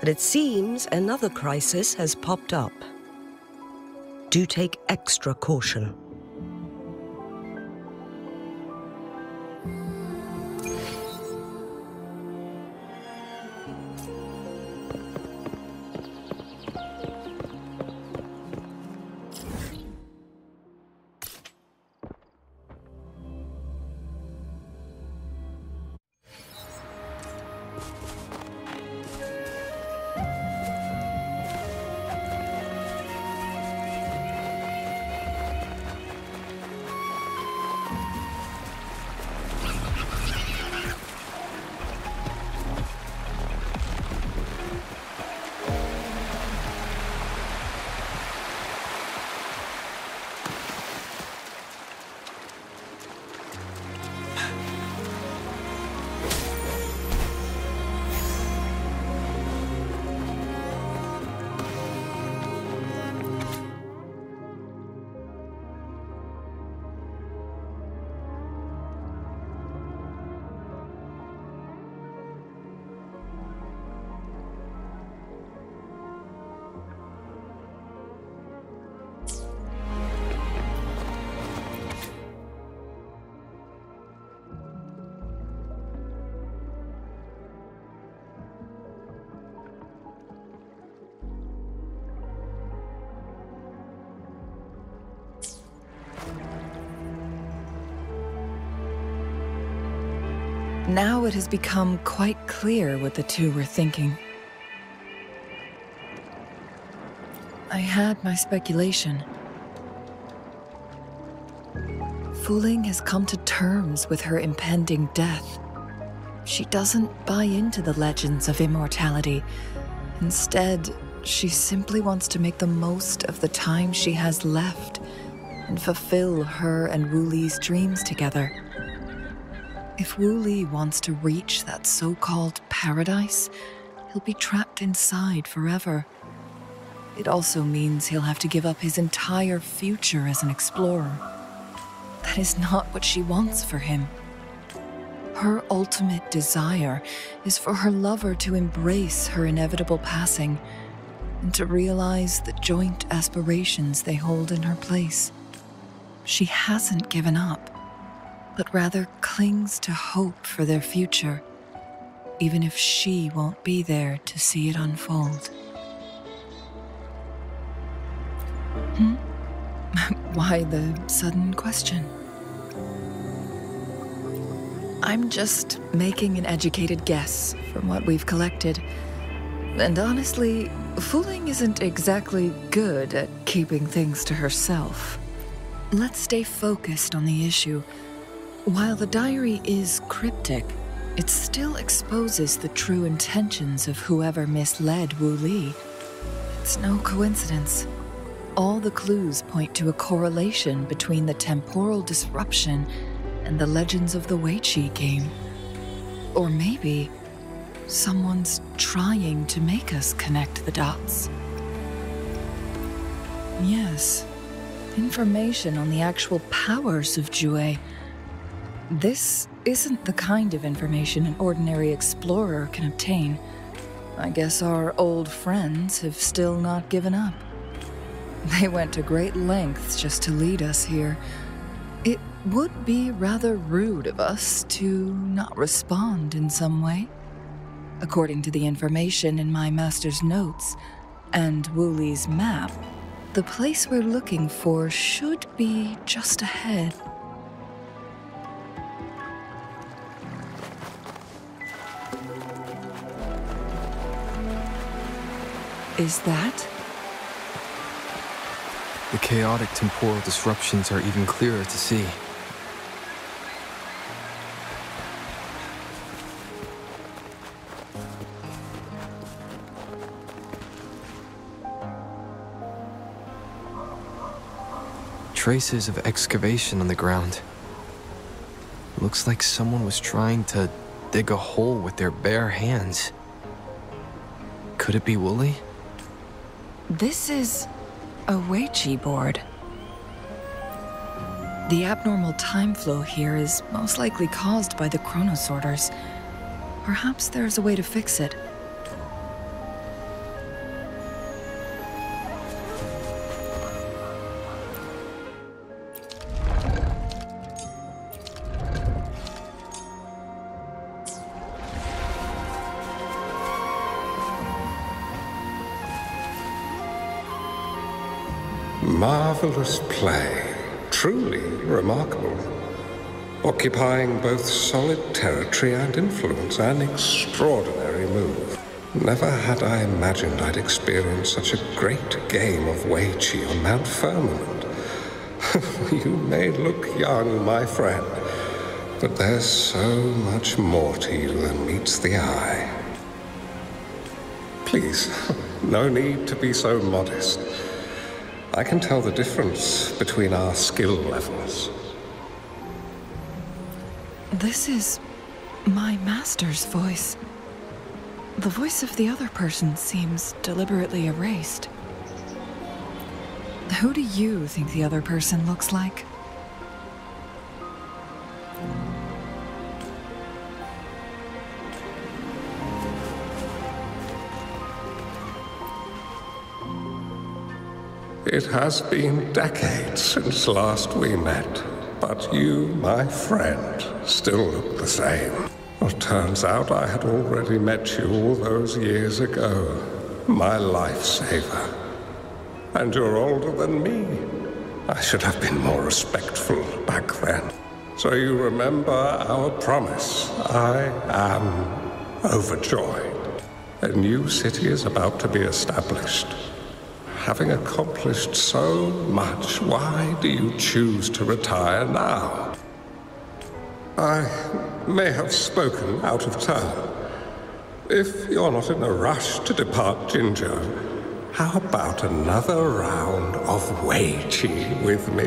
But it seems another crisis has popped up. Do take extra caution. Now it has become quite clear what the two were thinking. I had my speculation. Fu Ling has come to terms with her impending death. She doesn't buy into the legends of immortality. Instead, she simply wants to make the most of the time she has left and fulfill her and Wu Li's dreams together. If Wu Li wants to reach that so called paradise, he'll be trapped inside forever. It also means he'll have to give up his entire future as an explorer. That is not what she wants for him. Her ultimate desire is for her lover to embrace her inevitable passing and to realize the joint aspirations they hold in her place. She hasn't given up but rather clings to hope for their future, even if she won't be there to see it unfold. Hmm? Why the sudden question? I'm just making an educated guess from what we've collected. And honestly, Fu Ling isn't exactly good at keeping things to herself. Let's stay focused on the issue while the diary is cryptic, it still exposes the true intentions of whoever misled Wu Li. It's no coincidence. All the clues point to a correlation between the temporal disruption and the Legends of the Weiqi game. Or maybe someone's trying to make us connect the dots. Yes, information on the actual powers of Jue. This isn't the kind of information an ordinary explorer can obtain. I guess our old friends have still not given up. They went to great lengths just to lead us here. It would be rather rude of us to not respond in some way. According to the information in my master's notes and Wu map, the place we're looking for should be just ahead. Is that? The chaotic temporal disruptions are even clearer to see. Traces of excavation on the ground. Looks like someone was trying to dig a hole with their bare hands. Could it be Li? This is a Weiqi board. The abnormal time flow here is most likely caused by the chronosorters. Perhaps there's a way to fix it. Marvelous play. Truly remarkable. Occupying both solid territory and influence, an extraordinary move. Never had I imagined I'd experience such a great game of Weiqi on Mount Firmament. you may look young, my friend, but there's so much more to you than meets the eye. Please, no need to be so modest. I can tell the difference between our skill levels. This is my master's voice. The voice of the other person seems deliberately erased. Who do you think the other person looks like? It has been decades since last we met, but you, my friend, still look the same. Well, turns out I had already met you all those years ago. My lifesaver. And you're older than me. I should have been more respectful back then. So you remember our promise. I am overjoyed. A new city is about to be established. Having accomplished so much, why do you choose to retire now? I may have spoken out of turn. If you're not in a rush to depart Ginger, how about another round of Weiqi with me?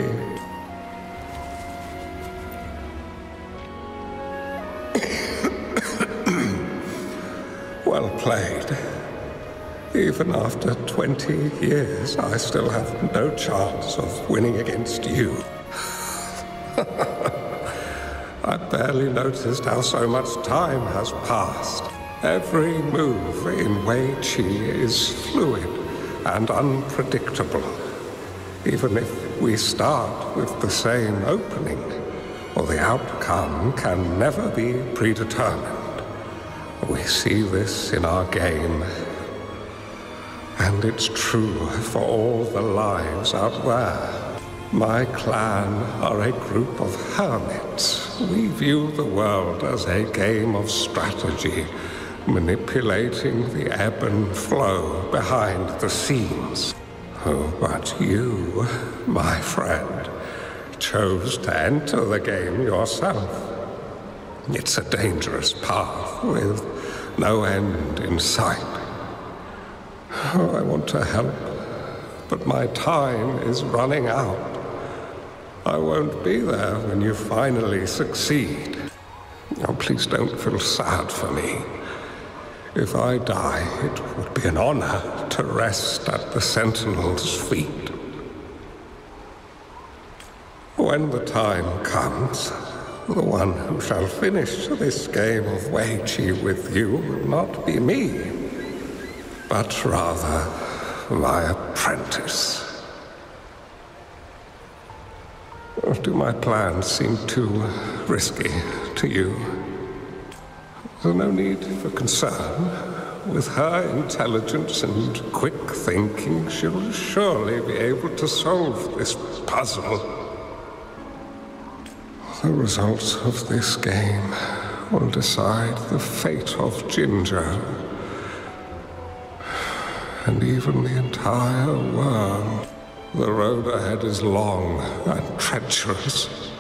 well played. Even after 20 years, I still have no chance of winning against you. I barely noticed how so much time has passed. Every move in Wei Qi is fluid and unpredictable. Even if we start with the same opening, well, the outcome can never be predetermined. We see this in our game and it's true for all the lives out there. My clan are a group of hermits. We view the world as a game of strategy, manipulating the ebb and flow behind the scenes. Oh, but you, my friend, chose to enter the game yourself. It's a dangerous path with no end in sight. Oh, I want to help, but my time is running out. I won't be there when you finally succeed. Oh, please don't feel sad for me. If I die, it would be an honor to rest at the Sentinel's feet. When the time comes, the one who shall finish this game of Weiqi with you will not be me, but rather my apprentice. Or do my plans seem too risky to you? There's no need for concern. With her intelligence and quick thinking, she'll surely be able to solve this puzzle. The results of this game will decide the fate of Jinzhou. And even the entire world. The road ahead is long and treacherous.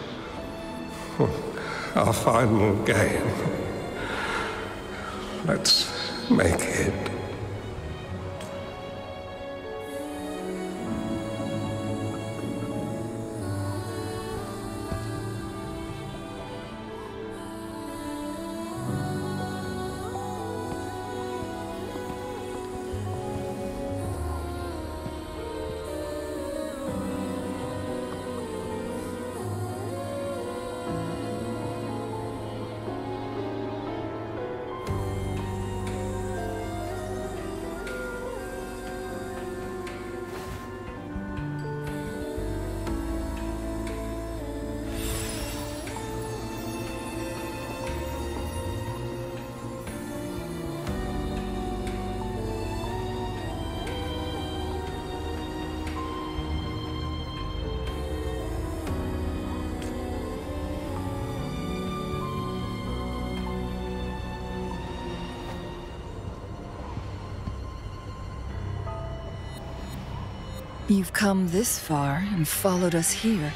Our final game. Let's make it. You've come this far and followed us here,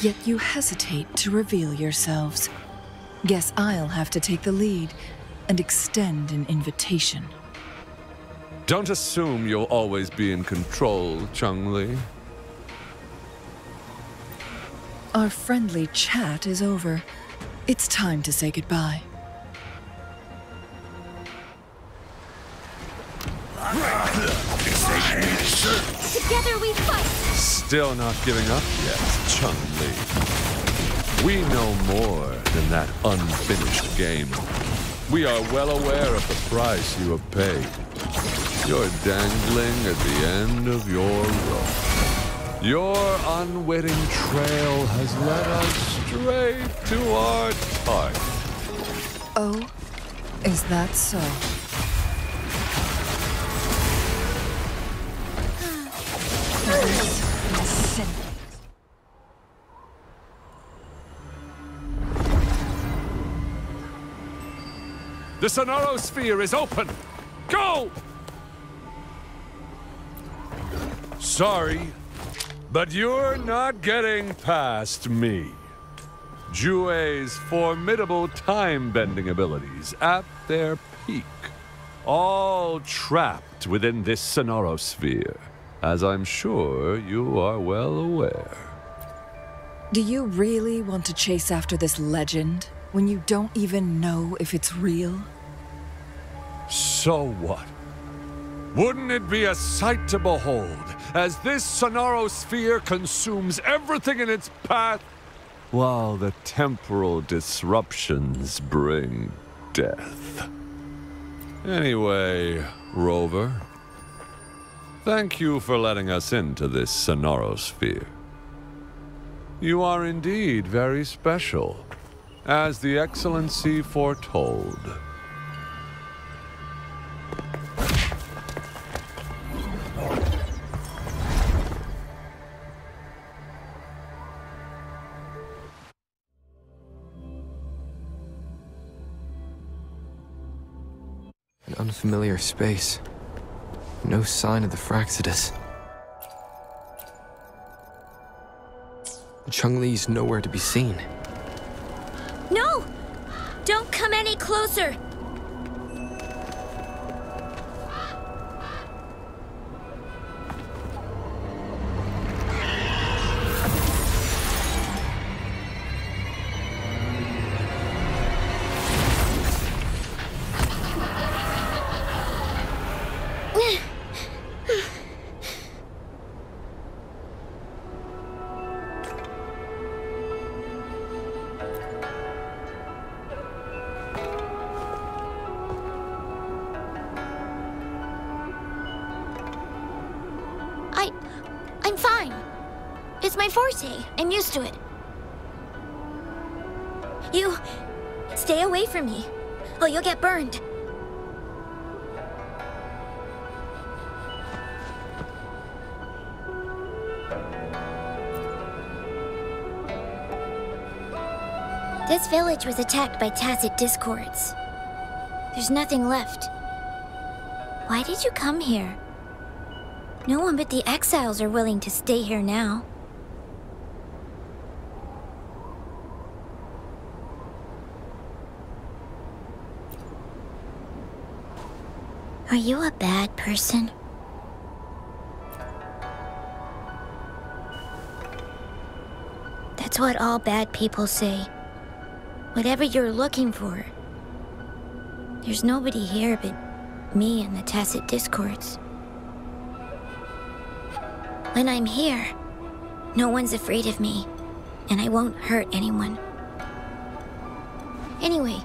yet you hesitate to reveal yourselves. Guess I'll have to take the lead and extend an invitation. Don't assume you'll always be in control, Changli. Our friendly chat is over. It's time to say goodbye. Still not giving up yet, Chun Li. We know more than that unfinished game. We are well aware of the price you have paid. You're dangling at the end of your rope. Your unwitting trail has led us straight to our target. Oh, is that so? The Sonoro Sphere is open! Go! Sorry, but you're not getting past me. Jue's formidable time-bending abilities at their peak. All trapped within this Sonoro Sphere, as I'm sure you are well aware. Do you really want to chase after this legend when you don't even know if it's real? So what? Wouldn't it be a sight to behold as this Sonoro Sphere consumes everything in its path while the temporal disruptions bring death? Anyway, Rover, thank you for letting us into this Sonoro Sphere. You are indeed very special, as the Excellency foretold. An unfamiliar space. No sign of the Fractsidus. Changli's nowhere to be seen. Don't come any closer. To it. You stay away from me, or you'll get burned. This village was attacked by Tacet Discords. There's nothing left. Why did you come here? No one but the exiles are willing to stay here now. Are you a bad person? That's what all bad people say. Whatever you're looking for. There's nobody here but me and the Tacet Discords. When I'm here, no one's afraid of me, and I won't hurt anyone. Anyway,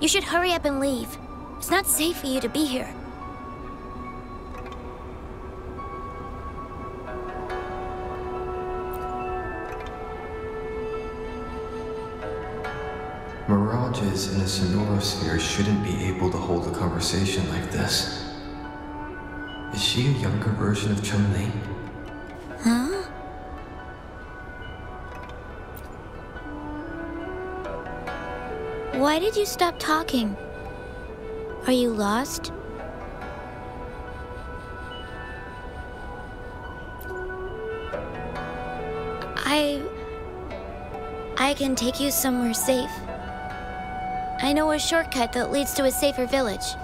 you should hurry up and leave. It's not safe for you to be here. Mirages in a Sonoro Sphere shouldn't be able to hold a conversation like this. Is she a younger version of Changli? Huh? Why did you stop talking? Are you lost? I... I can take you somewhere safe. I know a shortcut that leads to a safer village.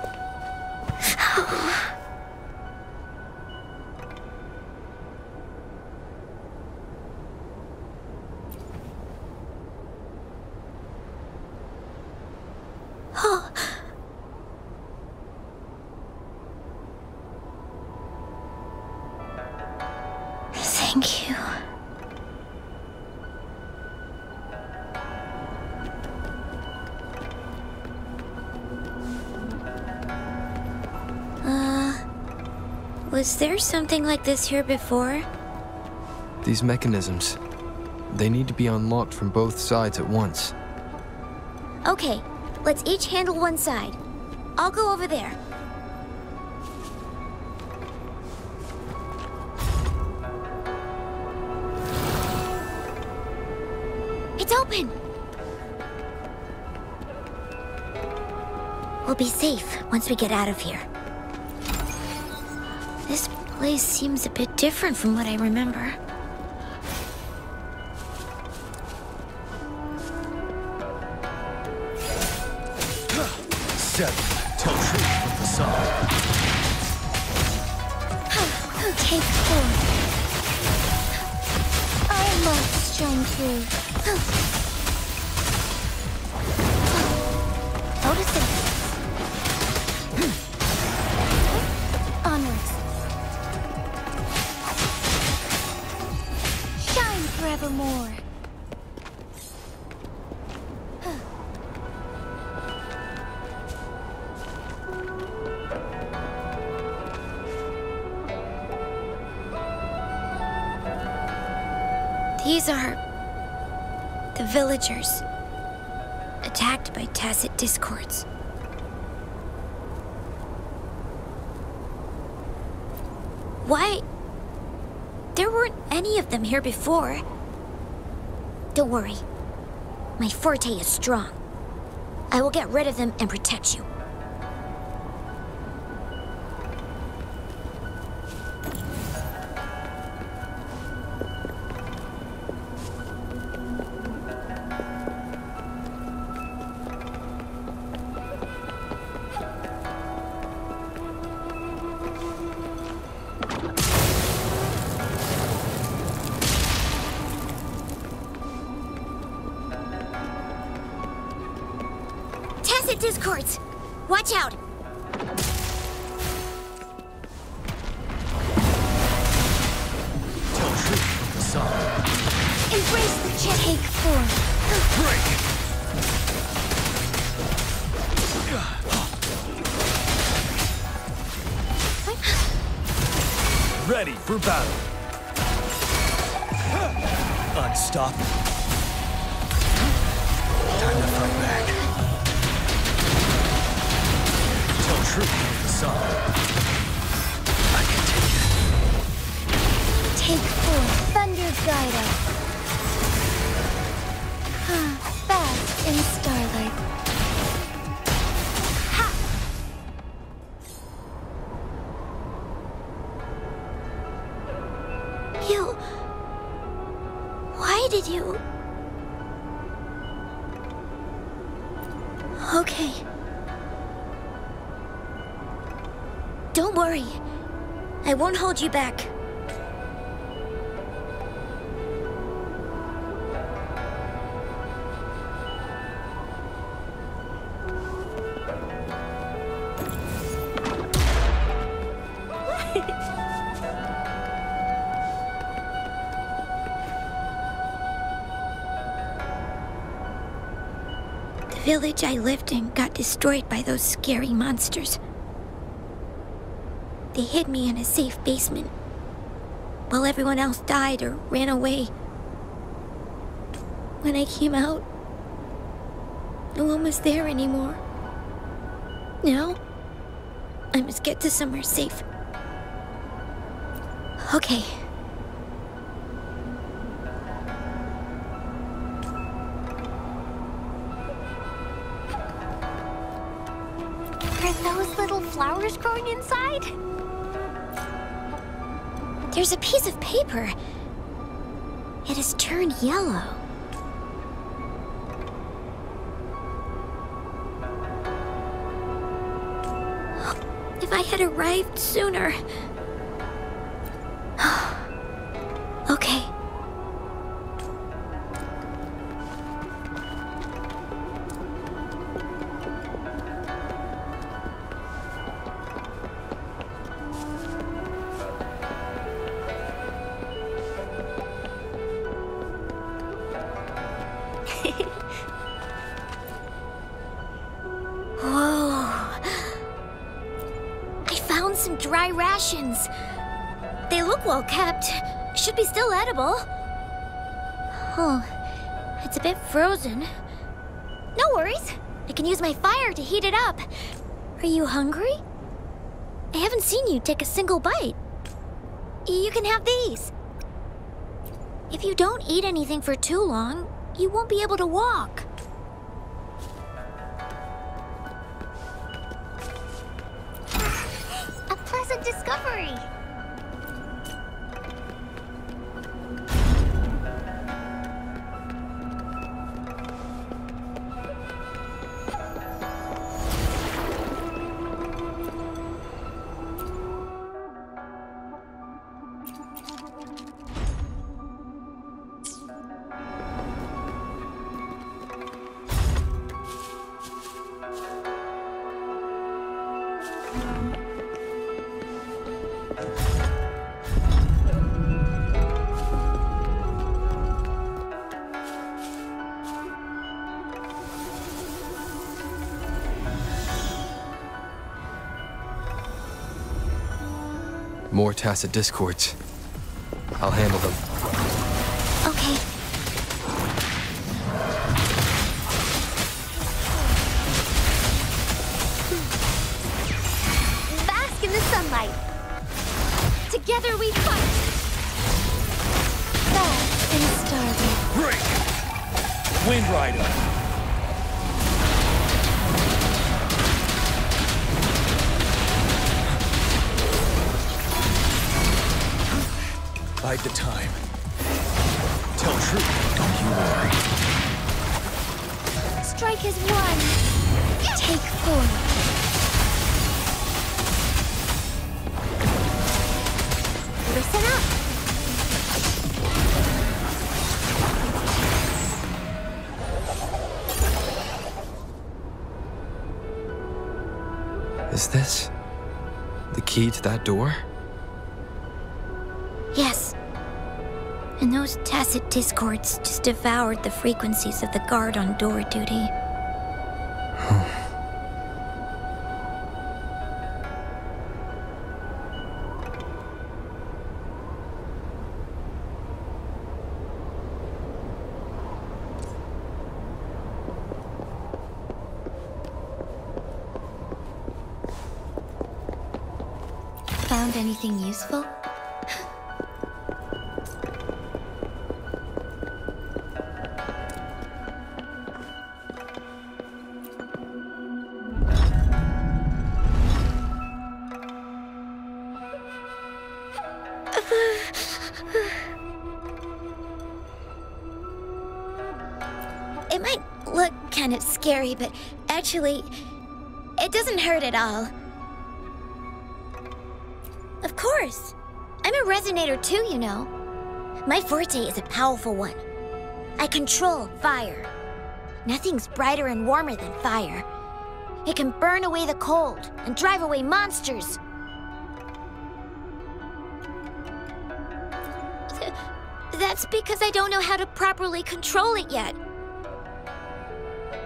Was there something like this here before? These mechanisms, they need to be unlocked from both sides at once. Okay, let's each handle one side. I'll go over there. It's open! We'll be safe once we get out of here. Place seems a bit different from what I remember. Villagers. Attacked by Tacet Discords. Why? There weren't any of them here before. Don't worry. My forte is strong. I will get rid of them and protect you. Won't hold you back. The village I lived in got destroyed by those scary monsters. They hid me in a safe basement while everyone else died or ran away. When I came out, no one was there anymore. Now, I must get to somewhere safe. Okay. There's a piece of paper. It has turned yellow. If I had arrived sooner. Should be still edible. Oh, it's a bit frozen. No worries. I can use my fire to heat it up. Are you hungry? I haven't seen you take a single bite. You can have these. If you don't eat anything for too long, you won't be able to walk. Tacit discords. I'll handle them. Okay. Bask in the sunlight. Together we fight. Fast in starlight. Break! Wind Rider! Bide the time. Tell truth, don't you worry. Strike is one. Take four. Listen up. Is this the key to that door? Yes. And those Tacet Discords just devoured the frequencies of the guard on door duty. Found anything useful? But actually, it doesn't hurt at all. Of course. I'm a resonator too, you know. My forte is a powerful one. I control fire. Nothing's brighter and warmer than fire. It can burn away the cold and drive away monsters. Th- That's because I don't know how to properly control it yet.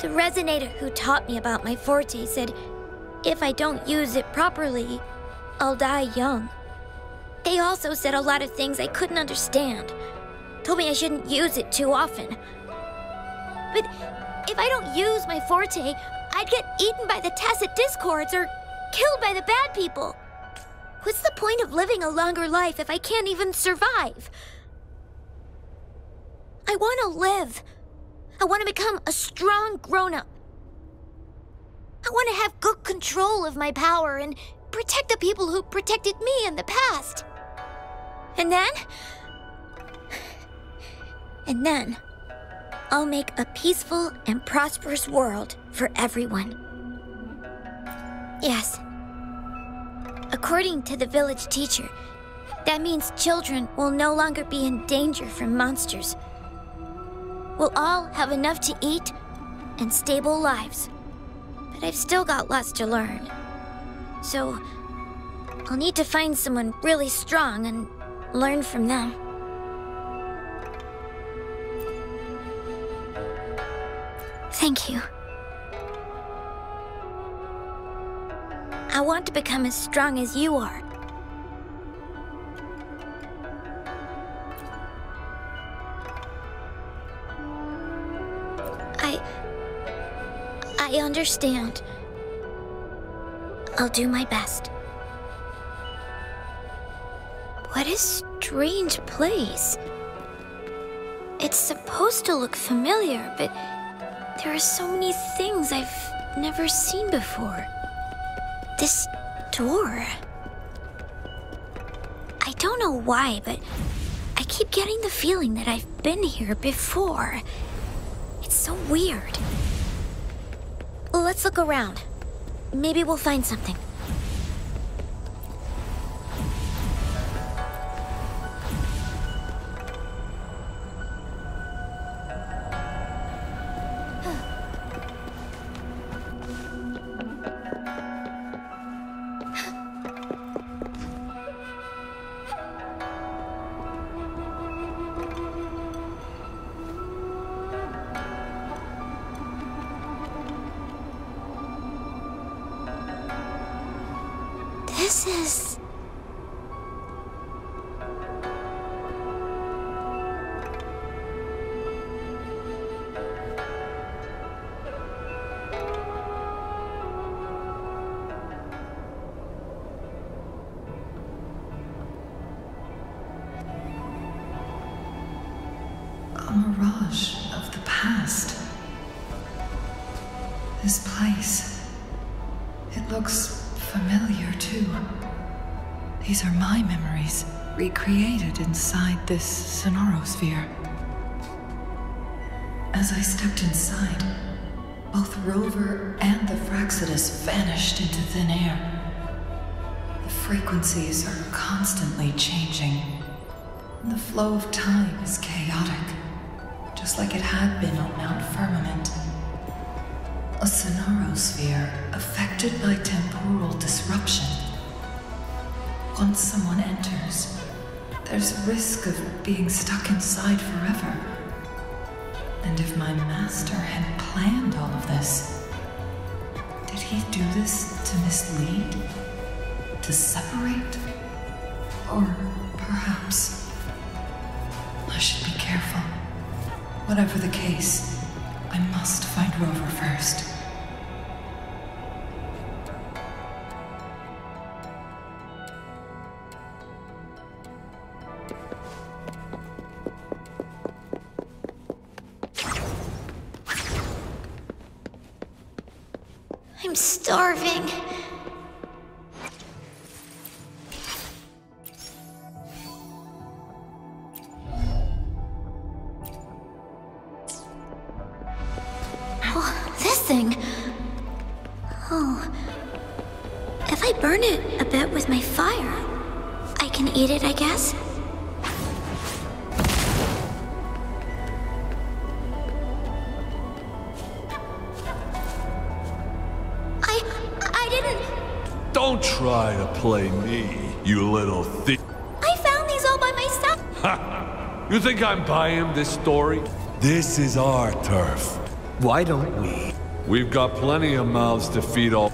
The resonator who taught me about my forte said if I don't use it properly, I'll die young. They also said a lot of things I couldn't understand. Told me I shouldn't use it too often. But if I don't use my forte, I'd get eaten by the Tacet Discords or killed by the bad people. What's the point of living a longer life if I can't even survive? I want to live. I want to become a strong grown up. I want to have good control of my power and protect the people who protected me in the past. And then. And then. I'll make a peaceful and prosperous world for everyone. Yes. According to the village teacher, that means children will no longer be in danger from monsters. We'll all have enough to eat and stable lives. But I've still got lots to learn. So, I'll need to find someone really strong and learn from them. Thank you. I want to become as strong as you are. I understand. I'll do my best. What a strange place. It's supposed to look familiar, but there are so many things I've never seen before. This door. I don't know why, but I keep getting the feeling that I've been here before. It's so weird. Let's look around. Maybe we'll find something. Recreated inside this Sonoro Sphere. As I stepped inside, both Rover and the Fractsidus vanished into thin air. The frequencies are constantly changing. And the flow of time is chaotic, just like it had been on Mount Firmament. A sphere affected by temporal disruption. Once someone enters, there's a risk of being stuck inside forever. And if my master had planned all of this, did he do this to mislead? To separate? Or perhaps I should be careful. Whatever the case, I must find Rover first. You think I'm buying this story? This is our turf. Why don't we? We've got plenty of mouths to feed all.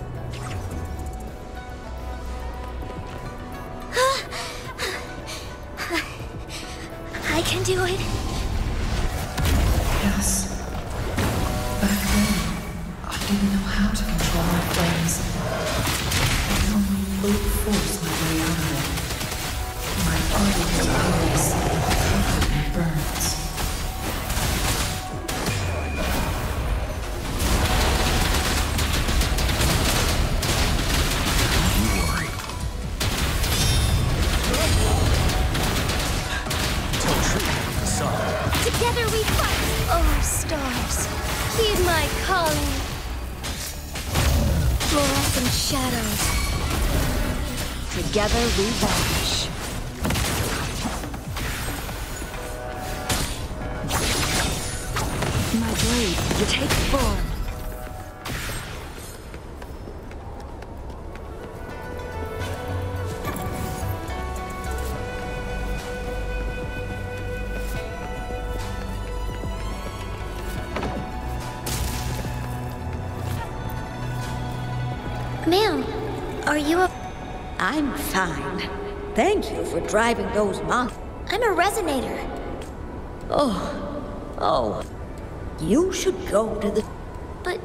Are you a. I'm fine. Thank you for driving those monkeys. I'm a resonator. Oh, oh. You should go to the. But.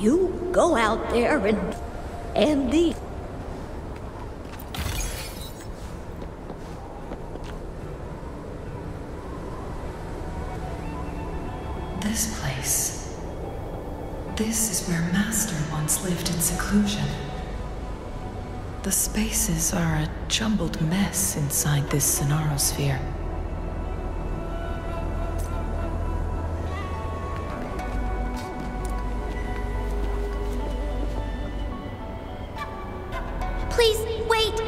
You go out there and. and the. Spaces are a jumbled mess inside this Sonoro Sphere. Please, wait!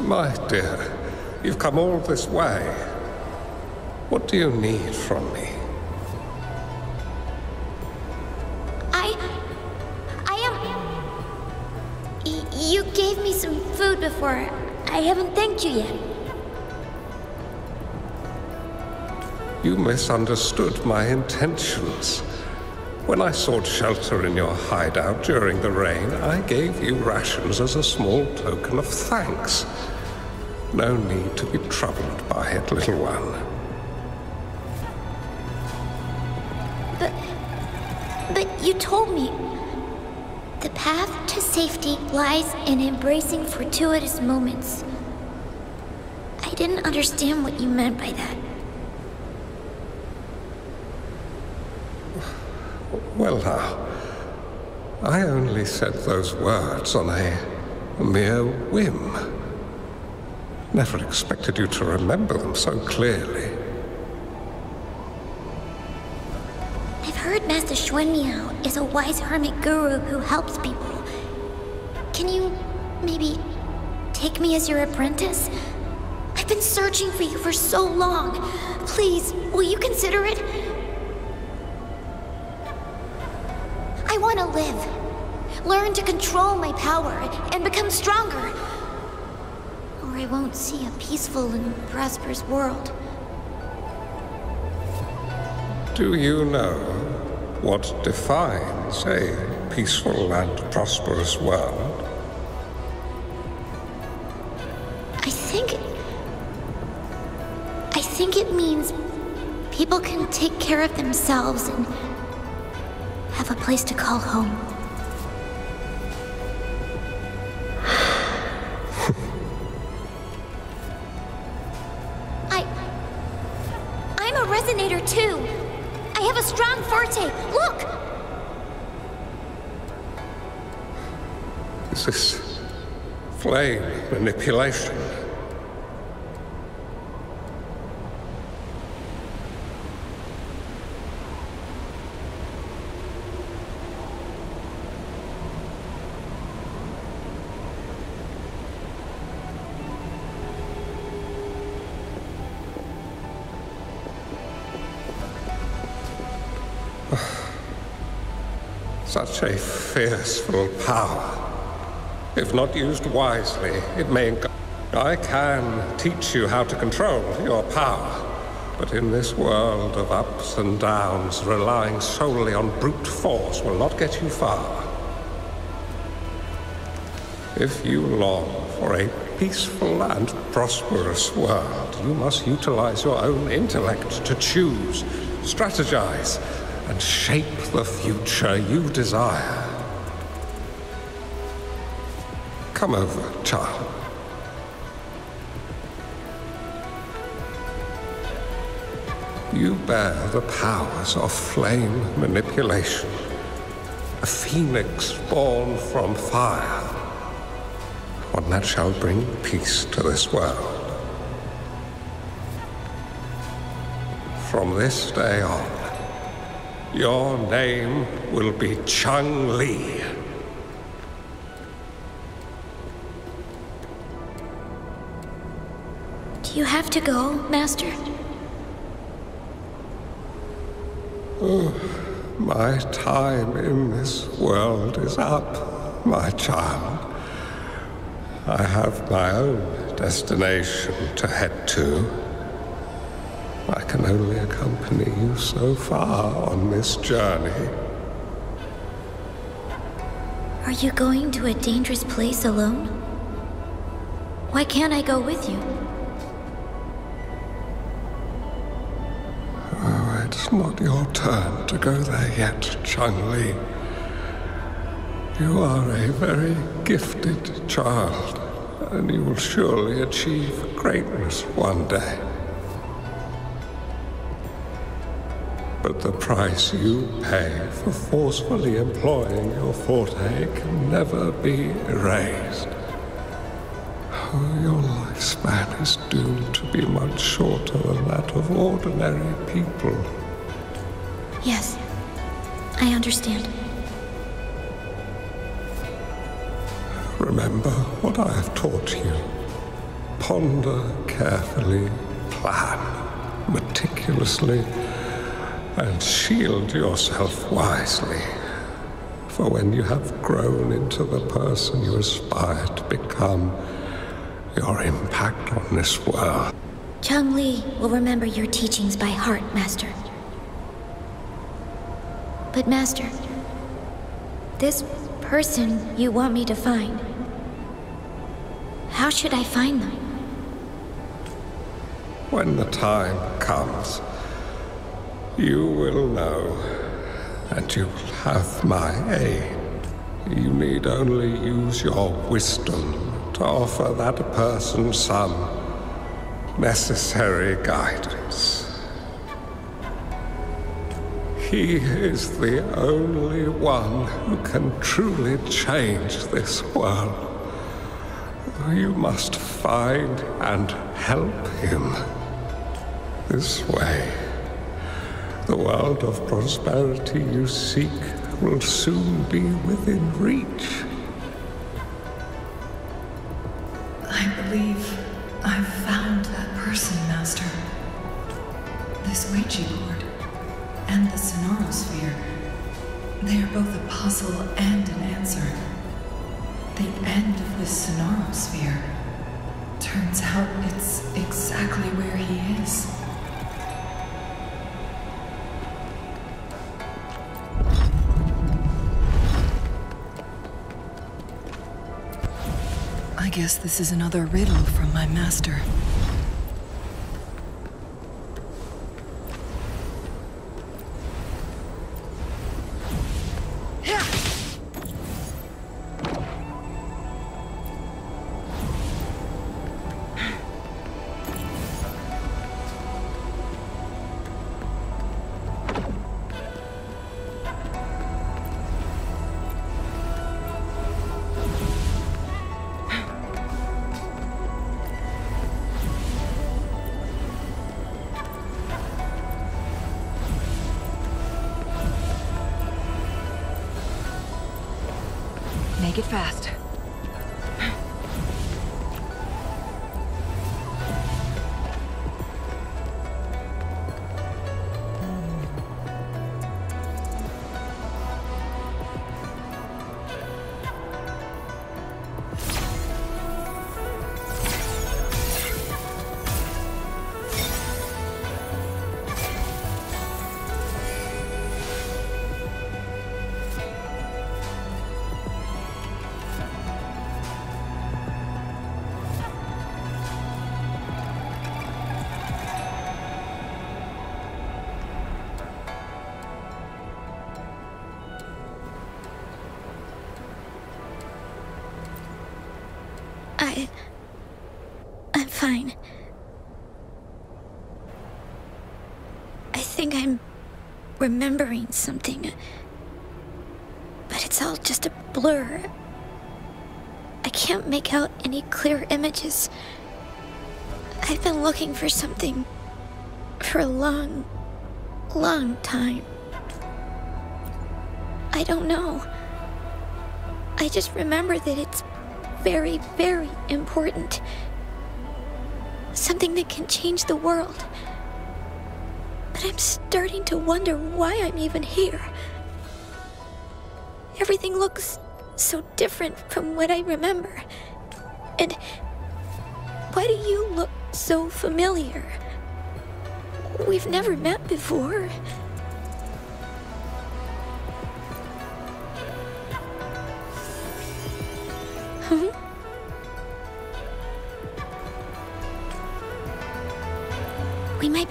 My dear, you've come all this way. What do you need from me? Misunderstood my intentions. When I sought shelter in your hideout during the rain, I gave you rations as a small token of thanks. No need to be troubled by it, little one. But. But you told me. The path to safety lies in embracing fortuitous moments. I didn't understand what you meant by that. Well, now, I only said those words on a mere whim. Never expected you to remember them so clearly. I've heard Master Xuanmiao is a wise hermit guru who helps people. Can you maybe take me as your apprentice? I've been searching for you for so long. Please, will you consider it? Live. Learn to control my power and become stronger. Or I won't see a peaceful and prosperous world. Do you know what defines a peaceful and prosperous world? I think. I think it means people can take care of themselves and place to call home. I. I'm a resonator too. I have a strong forte. Look! Is this flame manipulation? Such a fearful power. If not used wisely, it may. I can teach you how to control your power. But in this world of ups and downs, relying solely on brute force will not get you far. If you long for a peaceful and prosperous world, you must utilize your own intellect to choose, strategize, and shape the future you desire. Come over, child. You bear the powers of flame manipulation, a phoenix born from fire, one that shall bring peace to this world. From this day on, your name will be Chung Li. Do you have to go, Master? Oh, my time in this world is up, my child. I have my own destination to head to. I can only accompany you so far on this journey. Are you going to a dangerous place alone? Why can't I go with you? Oh, it's not your turn to go there yet, Changli. You are a very gifted child, and you will surely achieve greatness one day. But the price you pay for forcefully employing your forte can never be erased. Oh, your lifespan is doomed to be much shorter than that of ordinary people. Yes, I understand. Remember what I have taught you. Ponder carefully, plan meticulously, and shield yourself wisely. For when you have grown into the person you aspire to become, your impact on this world. Changli will remember your teachings by heart, Master. But, Master, this person you want me to find, how should I find them? When the time comes, you will know, and you will have my aid. You need only use your wisdom to offer that person some necessary guidance. He is the only one who can truly change this world. You must find and help him. This way, the world of prosperity you seek will soon be within reach. I believe I've found that person, Master. This Weiqi board and the Sonoro Sphere. They are both a puzzle and an answer. The end of the Sonoro Sphere. Turns out it's exactly where he is. Guess this is another riddle from my master. Remembering something. But it's all just a blur. I can't make out any clear images. I've been looking for something for a long, long time. I don't know. I just remember that it's very, very important. Something that can change the world. I'm starting to wonder why I'm even here. Everything looks so different from what I remember. And why do you look so familiar? We've never met before.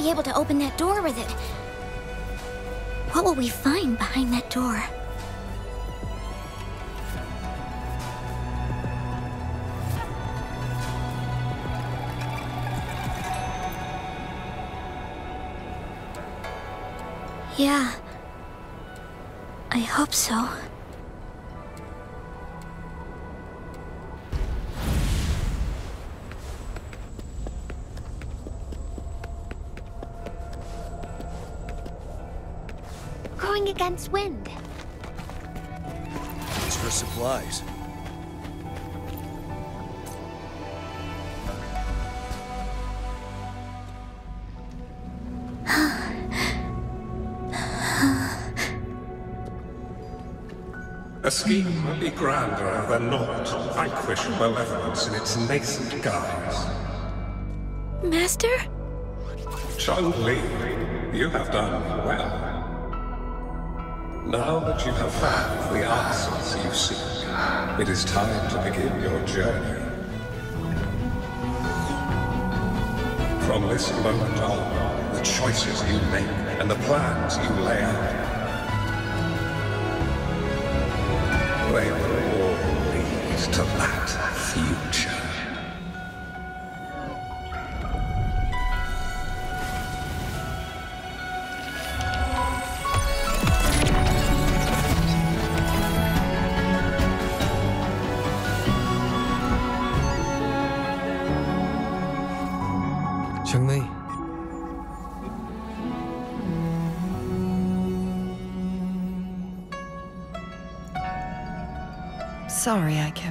Be able to open that door with it. What will we find behind that door? Yeah. I hope so. Going against wind. Extra supplies. A scheme may be grander than naught, vanquish malevolence in its nascent guise. Master? Chung Li, you have done well. Now that you have found the answers you seek, it is time to begin your journey. From this moment on, the choices you make and the plans you lay out, they will all lead to that future.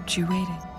Kept you waiting.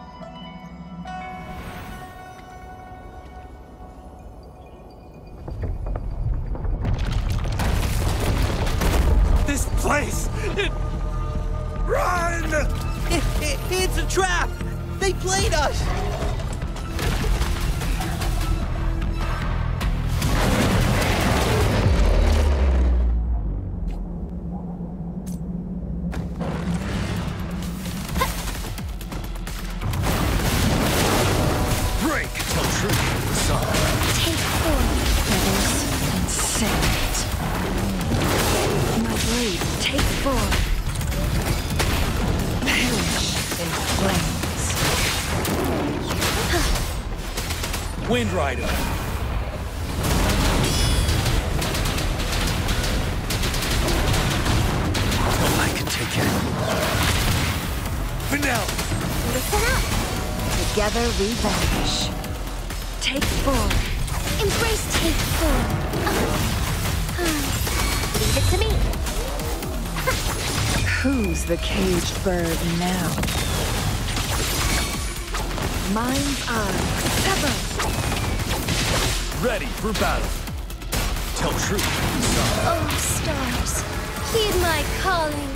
We vanish. Take form. Embrace take form. Leave it to me. Who's the caged bird now? Mind's eye. Sever. Ready for battle. Tell truth. Oh, stars, heed my calling.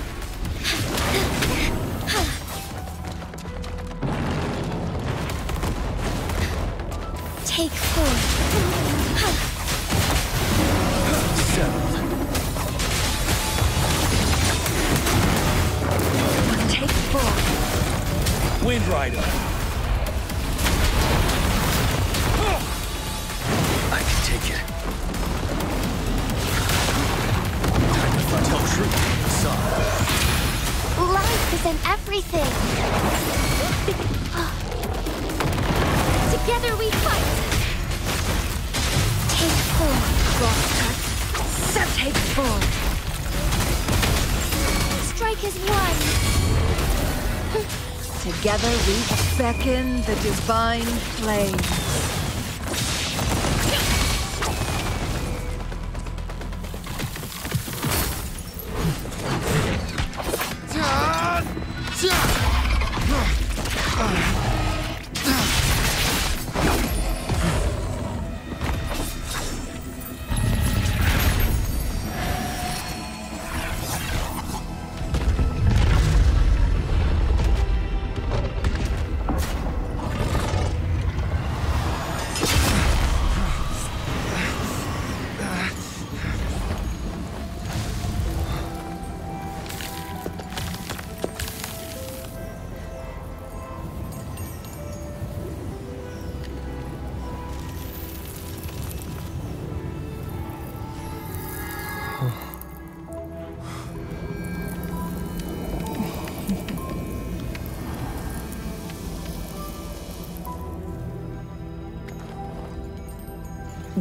Beckon the divine flame.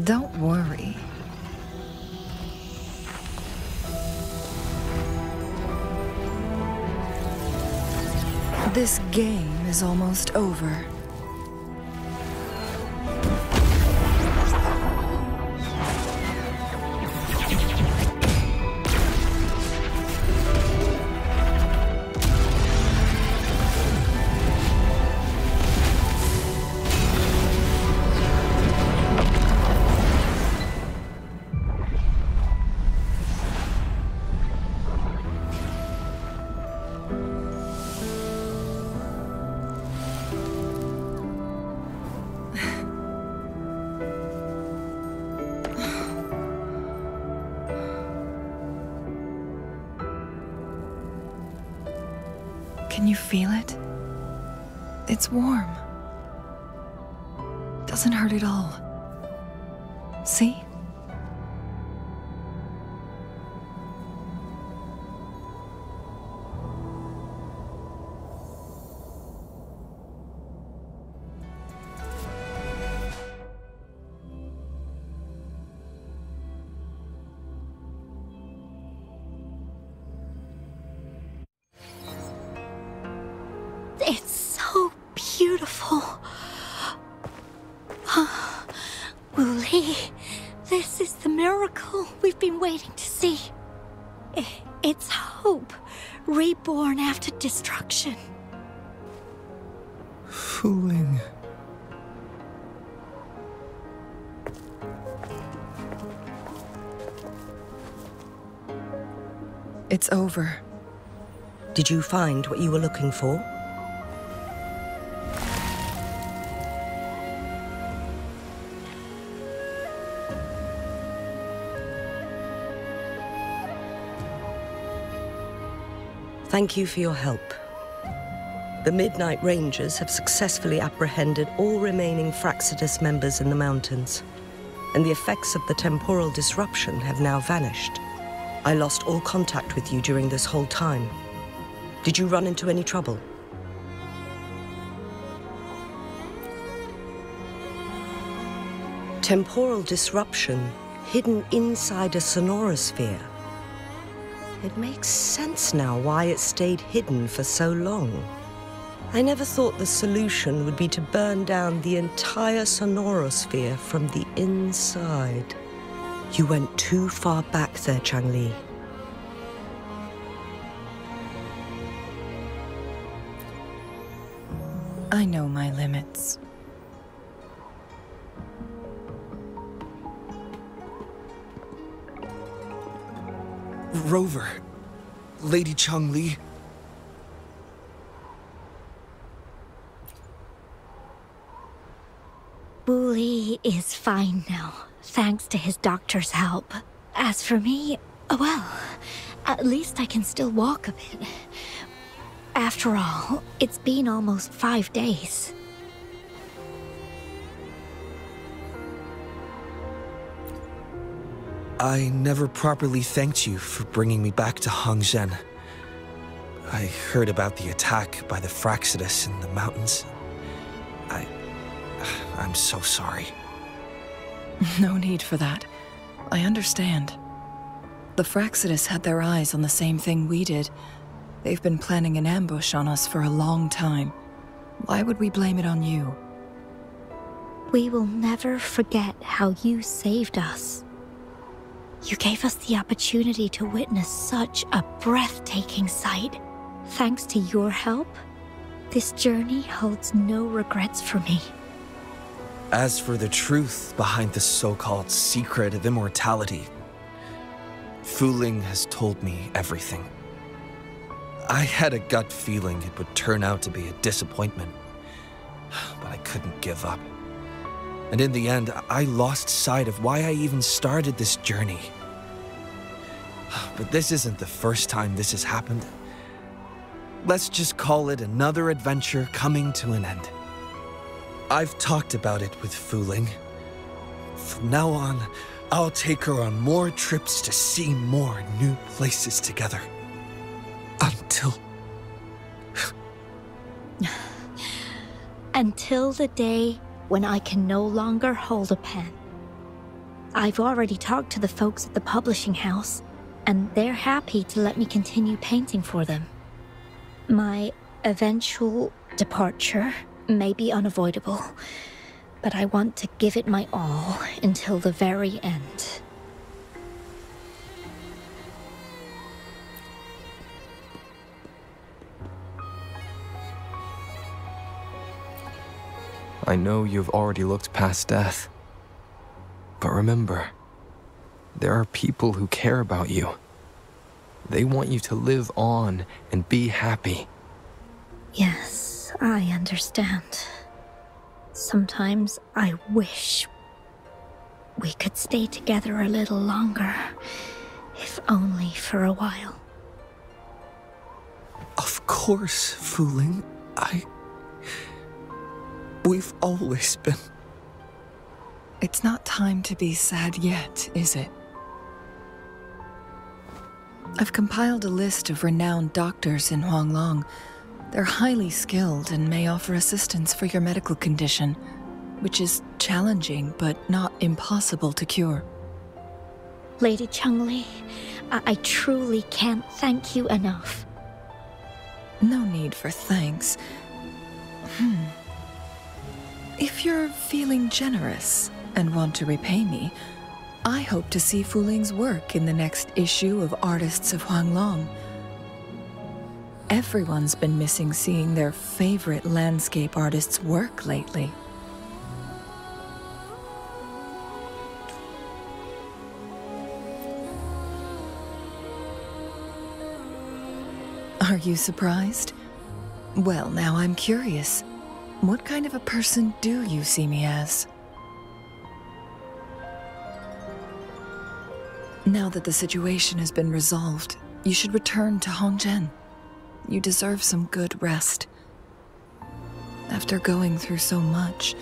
Don't worry. This game is almost over. Destruction. Fu Ling. It's over. Did you find what you were looking for? Thank you for your help. The Midnight Rangers have successfully apprehended all remaining Fractsidus members in the mountains, and the effects of the temporal disruption have now vanished. I lost all contact with you during this whole time. Did you run into any trouble? Temporal disruption hidden inside a sonorosphere. It makes sense now why it stayed hidden for so long. I never thought the solution would be to burn down the entire sonorosphere from the inside. You went too far back there, Changli. I know my limits. Rover. Lady Changli. Wooly is fine now, thanks to his doctor's help. As for me, well, at least I can still walk a bit. After all, it's been almost five days. I never properly thanked you for bringing me back to Hongzhen. I heard about the attack by the Fractsidus in the mountains. I... I'm so sorry. No need for that. I understand. The Fractsidus had their eyes on the same thing we did. They've been planning an ambush on us for a long time. Why would we blame it on you? We will never forget how you saved us. You gave us the opportunity to witness such a breathtaking sight. Thanks to your help, this journey holds no regrets for me. As for the truth behind the so-called secret of immortality, Fu Ling has told me everything. I had a gut feeling it would turn out to be a disappointment, but I couldn't give up. And in the end, I lost sight of why I even started this journey. But this isn't the first time this has happened. Let's just call it another adventure coming to an end. I've talked about it with Fu Ling. From now on, I'll take her on more trips to see more new places together. Until... Until the day when I can no longer hold a pen. I've already talked to the folks at the publishing house, and they're happy to let me continue painting for them. My eventual departure may be unavoidable, but I want to give it my all until the very end. I know you've already looked past death. But remember, there are people who care about you. They want you to live on and be happy. Yes, I understand. Sometimes I wish we could stay together a little longer, if only for a while. Of course, Fu Ling. I... We've always been... It's not time to be sad yet, is it? I've compiled a list of renowned doctors in Huanglong. They're highly skilled and may offer assistance for your medical condition, which is challenging but not impossible to cure. Lady Changli, I, I truly can't thank you enough. No need for thanks. Hmm. If you're feeling generous and want to repay me, I hope to see Fu Ling's work in the next issue of Artists of Huanglong. Everyone's been missing seeing their favorite landscape artists work lately. Are you surprised? Well, now I'm curious. What kind of a person do you see me as? Now that the situation has been resolved, you should return to Hongzhen. You deserve some good rest. After going through so much,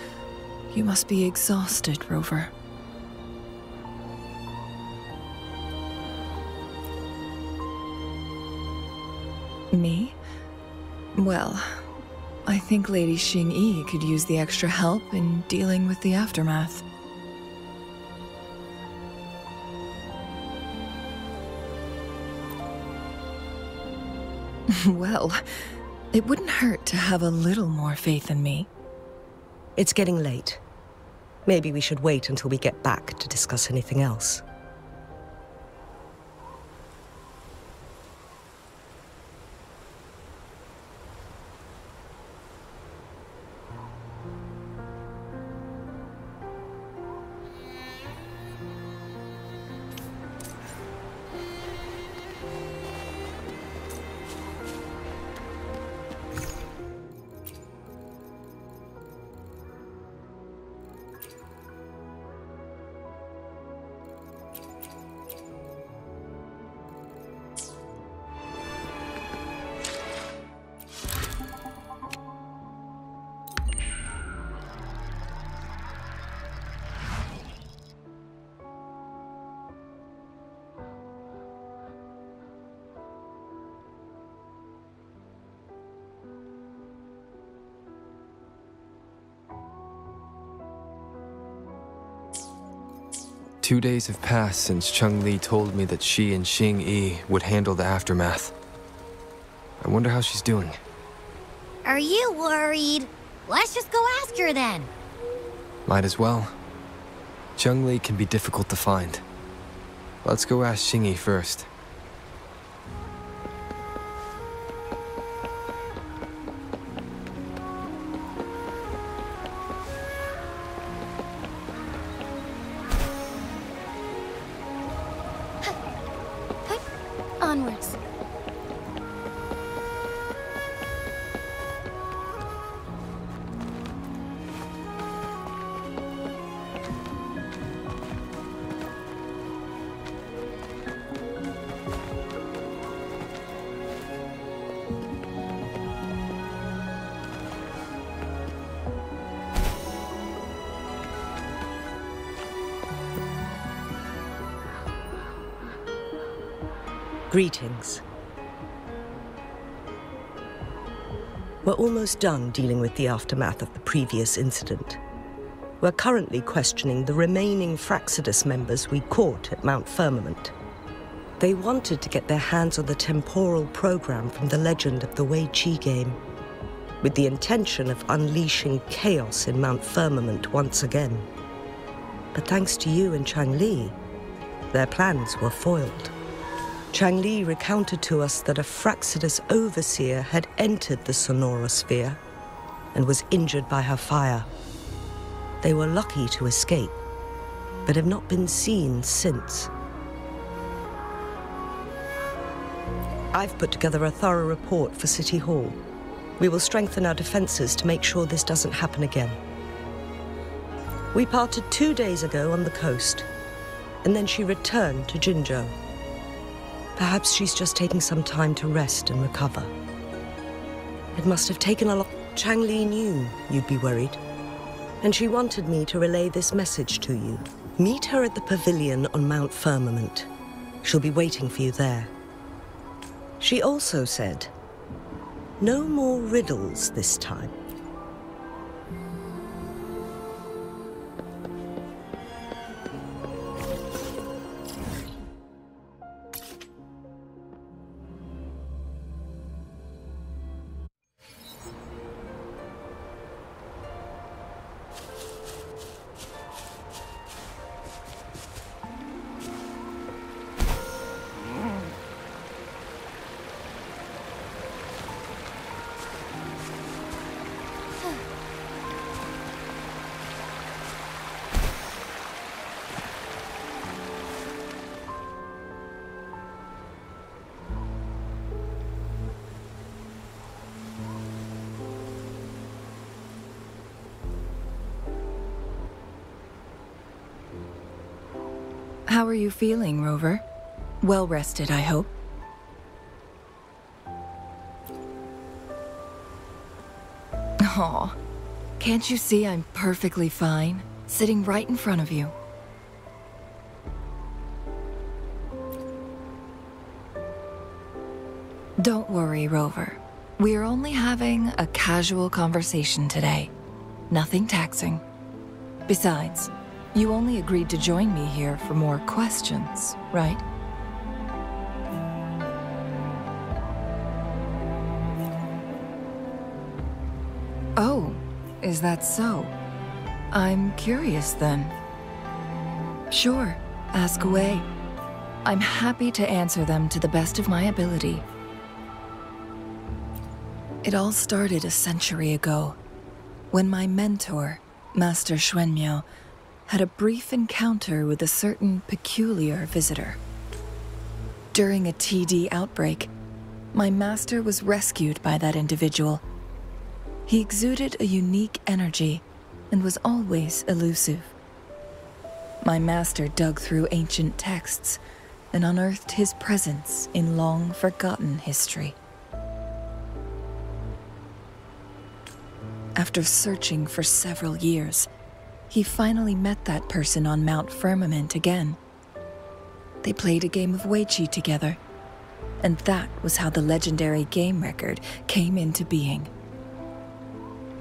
you must be exhausted, Rover. Me? Well, I think Lady Xing Yi could use the extra help in dealing with the aftermath. well, it wouldn't hurt to have a little more faith in me. It's getting late. Maybe we should wait until we get back to discuss anything else. Two days have passed since Changli told me that she and Xing Yi would handle the aftermath. I wonder how she's doing. Are you worried? Let's just go ask her then. Might as well. Changli can be difficult to find. Let's go ask Xing Yi first. Greetings. We're almost done dealing with the aftermath of the previous incident. We're currently questioning the remaining Fractsidus members we caught at Mount Firmament. They wanted to get their hands on the temporal program from the legend of the Weiqi game, with the intention of unleashing chaos in Mount Firmament once again. But thanks to you and Changli, their plans were foiled. Changli recounted to us that a Fractsidus overseer had entered the Sonoro sphere and was injured by her fire. They were lucky to escape, but have not been seen since. I've put together a thorough report for City Hall. We will strengthen our defenses to make sure this doesn't happen again. We parted two days ago on the coast, and then she returned to Jinzhou. Perhaps she's just taking some time to rest and recover. It must have taken a lot. Changli knew you'd be worried, and she wanted me to relay this message to you. Meet her at the pavilion on Mount Firmament. She'll be waiting for you there. She also said, no more riddles this time. How are you feeling, Rover? Well rested, I hope. Aw, can't you see I'm perfectly fine, sitting right in front of you? Don't worry, Rover. We're only having a casual conversation today. Nothing taxing. Besides, you only agreed to join me here for more questions, right? Oh, is that so? I'm curious then. Sure, ask away. I'm happy to answer them to the best of my ability. It all started a century ago, when my mentor, Master Xuanmiao, had a brief encounter with a certain peculiar visitor. During a TD outbreak, my master was rescued by that individual. He exuded a unique energy and was always elusive. My master dug through ancient texts and unearthed his presence in long forgotten history. After searching for several years, he finally met that person on Mount Firmament again. They played a game of Weiqi together, and that was how the legendary game record came into being.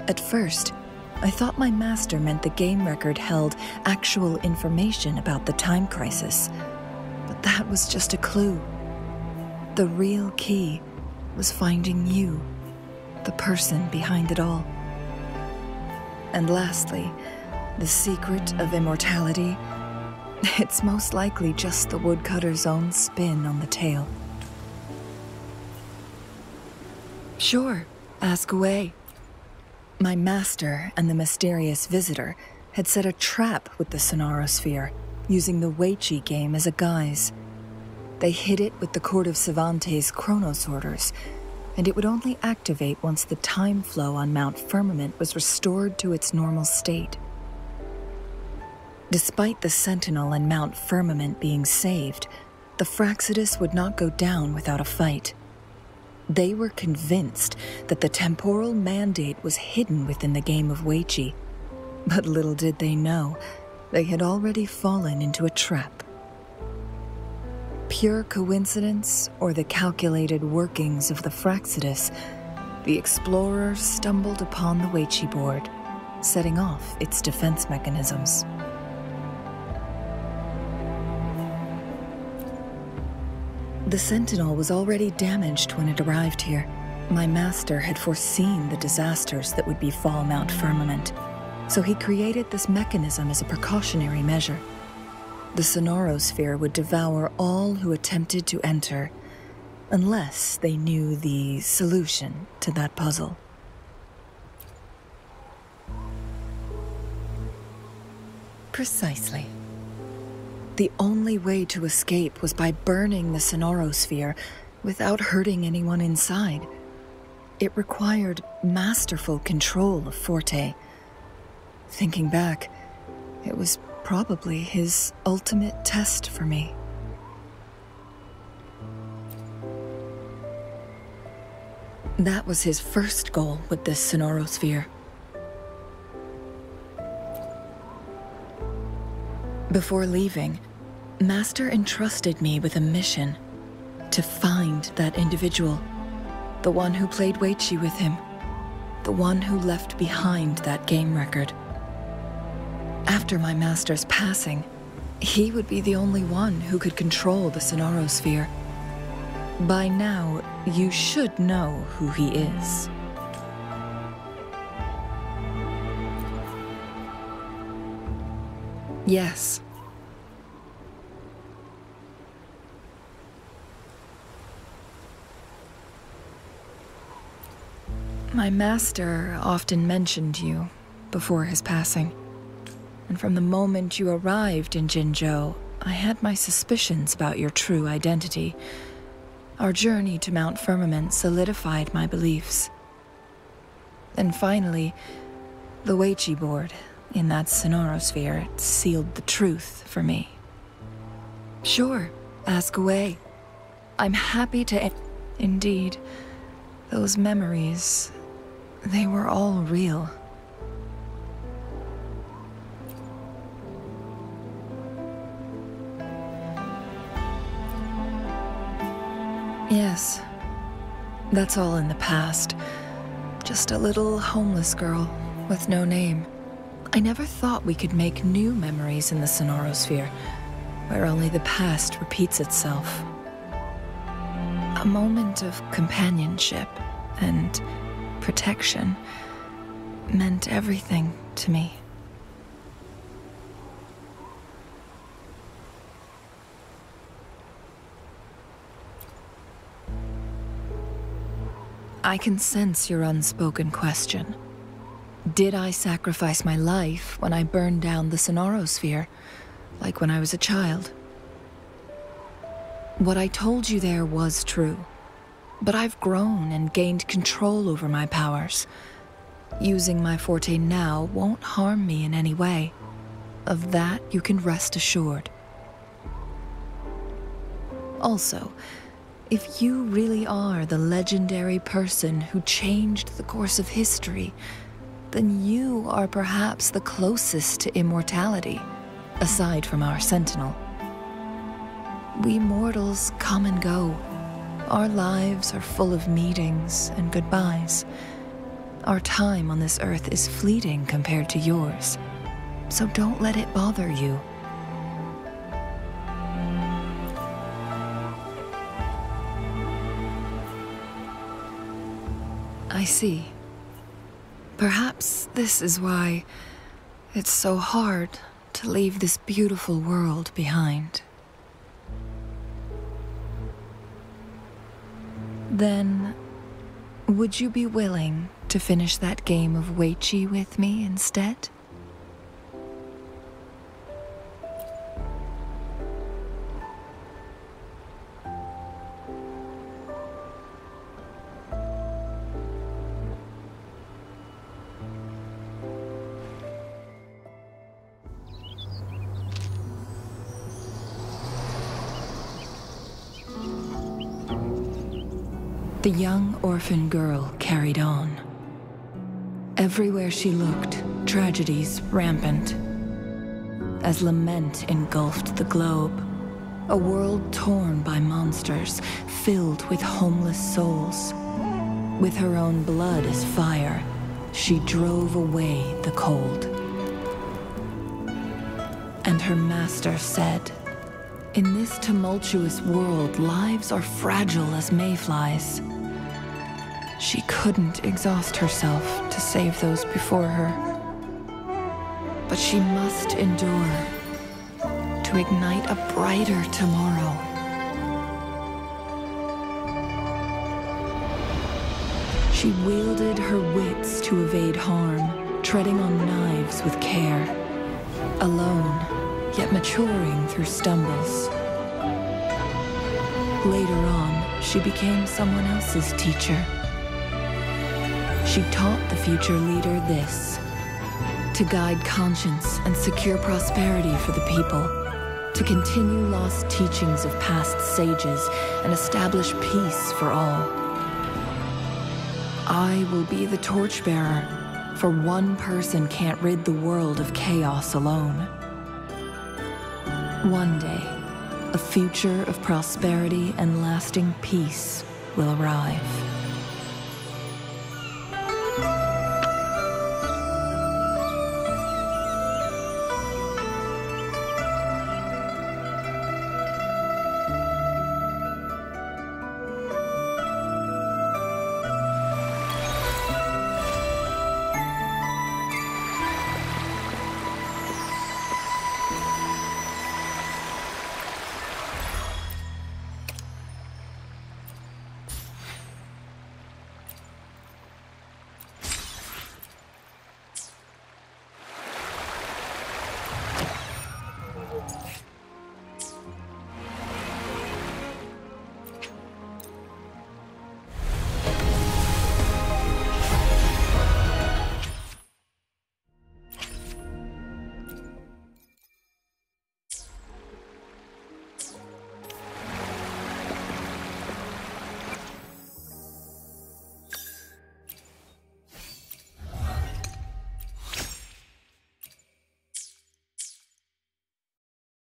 At first, I thought my master meant the game record held actual information about the time crisis, but that was just a clue. The real key was finding you, the person behind it all. And lastly, the secret of immortality? It's most likely just the woodcutter's own spin on the tale. Sure, ask away. My master and the mysterious visitor had set a trap with the Sonorosphere, using the Weiqi game as a guise. They hid it with the Court of Savantae's Chronos orders, and it would only activate once the time flow on Mount Firmament was restored to its normal state. Despite the Sentinel and Mount Firmament being saved, the Fractsidus would not go down without a fight. They were convinced that the temporal mandate was hidden within the game of Weiqi, but little did they know, they had already fallen into a trap. Pure coincidence or the calculated workings of the Fractsidus, the explorers stumbled upon the Weiqi board, setting off its defense mechanisms. The Sentinel was already damaged when it arrived here. My master had foreseen the disasters that would befall Mount Firmament, so he created this mechanism as a precautionary measure. The Sonorosphere would devour all who attempted to enter, unless they knew the solution to that puzzle. Precisely. The only way to escape was by burning the Sonorosphere without hurting anyone inside. It required masterful control of Forte. Thinking back, it was probably his ultimate test for me. That was his first goal with this Sonorosphere. Before leaving, Master entrusted me with a mission to find that individual. The one who played Weiqi with him. The one who left behind that game record. After my master's passing, he would be the only one who could control the Sonorosphere. By now, you should know who he is. Yes. My master often mentioned you before his passing. And from the moment you arrived in Jinzhou, I had my suspicions about your true identity. Our journey to Mount Firmament solidified my beliefs. And finally, the Weiqi board in that sonorosphere it sealed the truth for me. Sure, ask away. I'm happy to. Indeed, those memories, they were all real. Yes, that's all in the past. Just a little homeless girl with no name. I never thought we could make new memories in the Sonorosphere, where only the past repeats itself. A moment of companionship and protection meant everything to me. I can sense your unspoken question. Did I sacrifice my life when I burned down the Sonoro sphere, like when I was a child? What I told you there was true, but I've grown and gained control over my powers. Using my forte now won't harm me in any way. Of that, you can rest assured. Also, if you really are the legendary person who changed the course of history, then you are perhaps the closest to immortality, aside from our sentinel. We mortals come and go. Our lives are full of meetings and goodbyes. Our time on this earth is fleeting compared to yours, so don't let it bother you. I see. Perhaps this is why it's so hard to leave this beautiful world behind. Then, would you be willing to finish that game of Weiqi with me instead? The young orphan girl carried on. Everywhere she looked, tragedies rampant. As lament engulfed the globe, a world torn by monsters, filled with homeless souls. With her own blood as fire, she drove away the cold. And her master said, In this tumultuous world, lives are fragile as mayflies. She couldn't exhaust herself to save those before her. But she must endure to ignite a brighter tomorrow. She wielded her wits to evade harm, treading on knives with care. Alone, yet maturing through stumbles. Later on, she became someone else's teacher. She taught the future leader this to guide conscience and secure prosperity for the people, to continue lost teachings of past sages and establish peace for all. I will be the torchbearer, for one person can't rid the world of chaos alone. One day, a future of prosperity and lasting peace will arrive.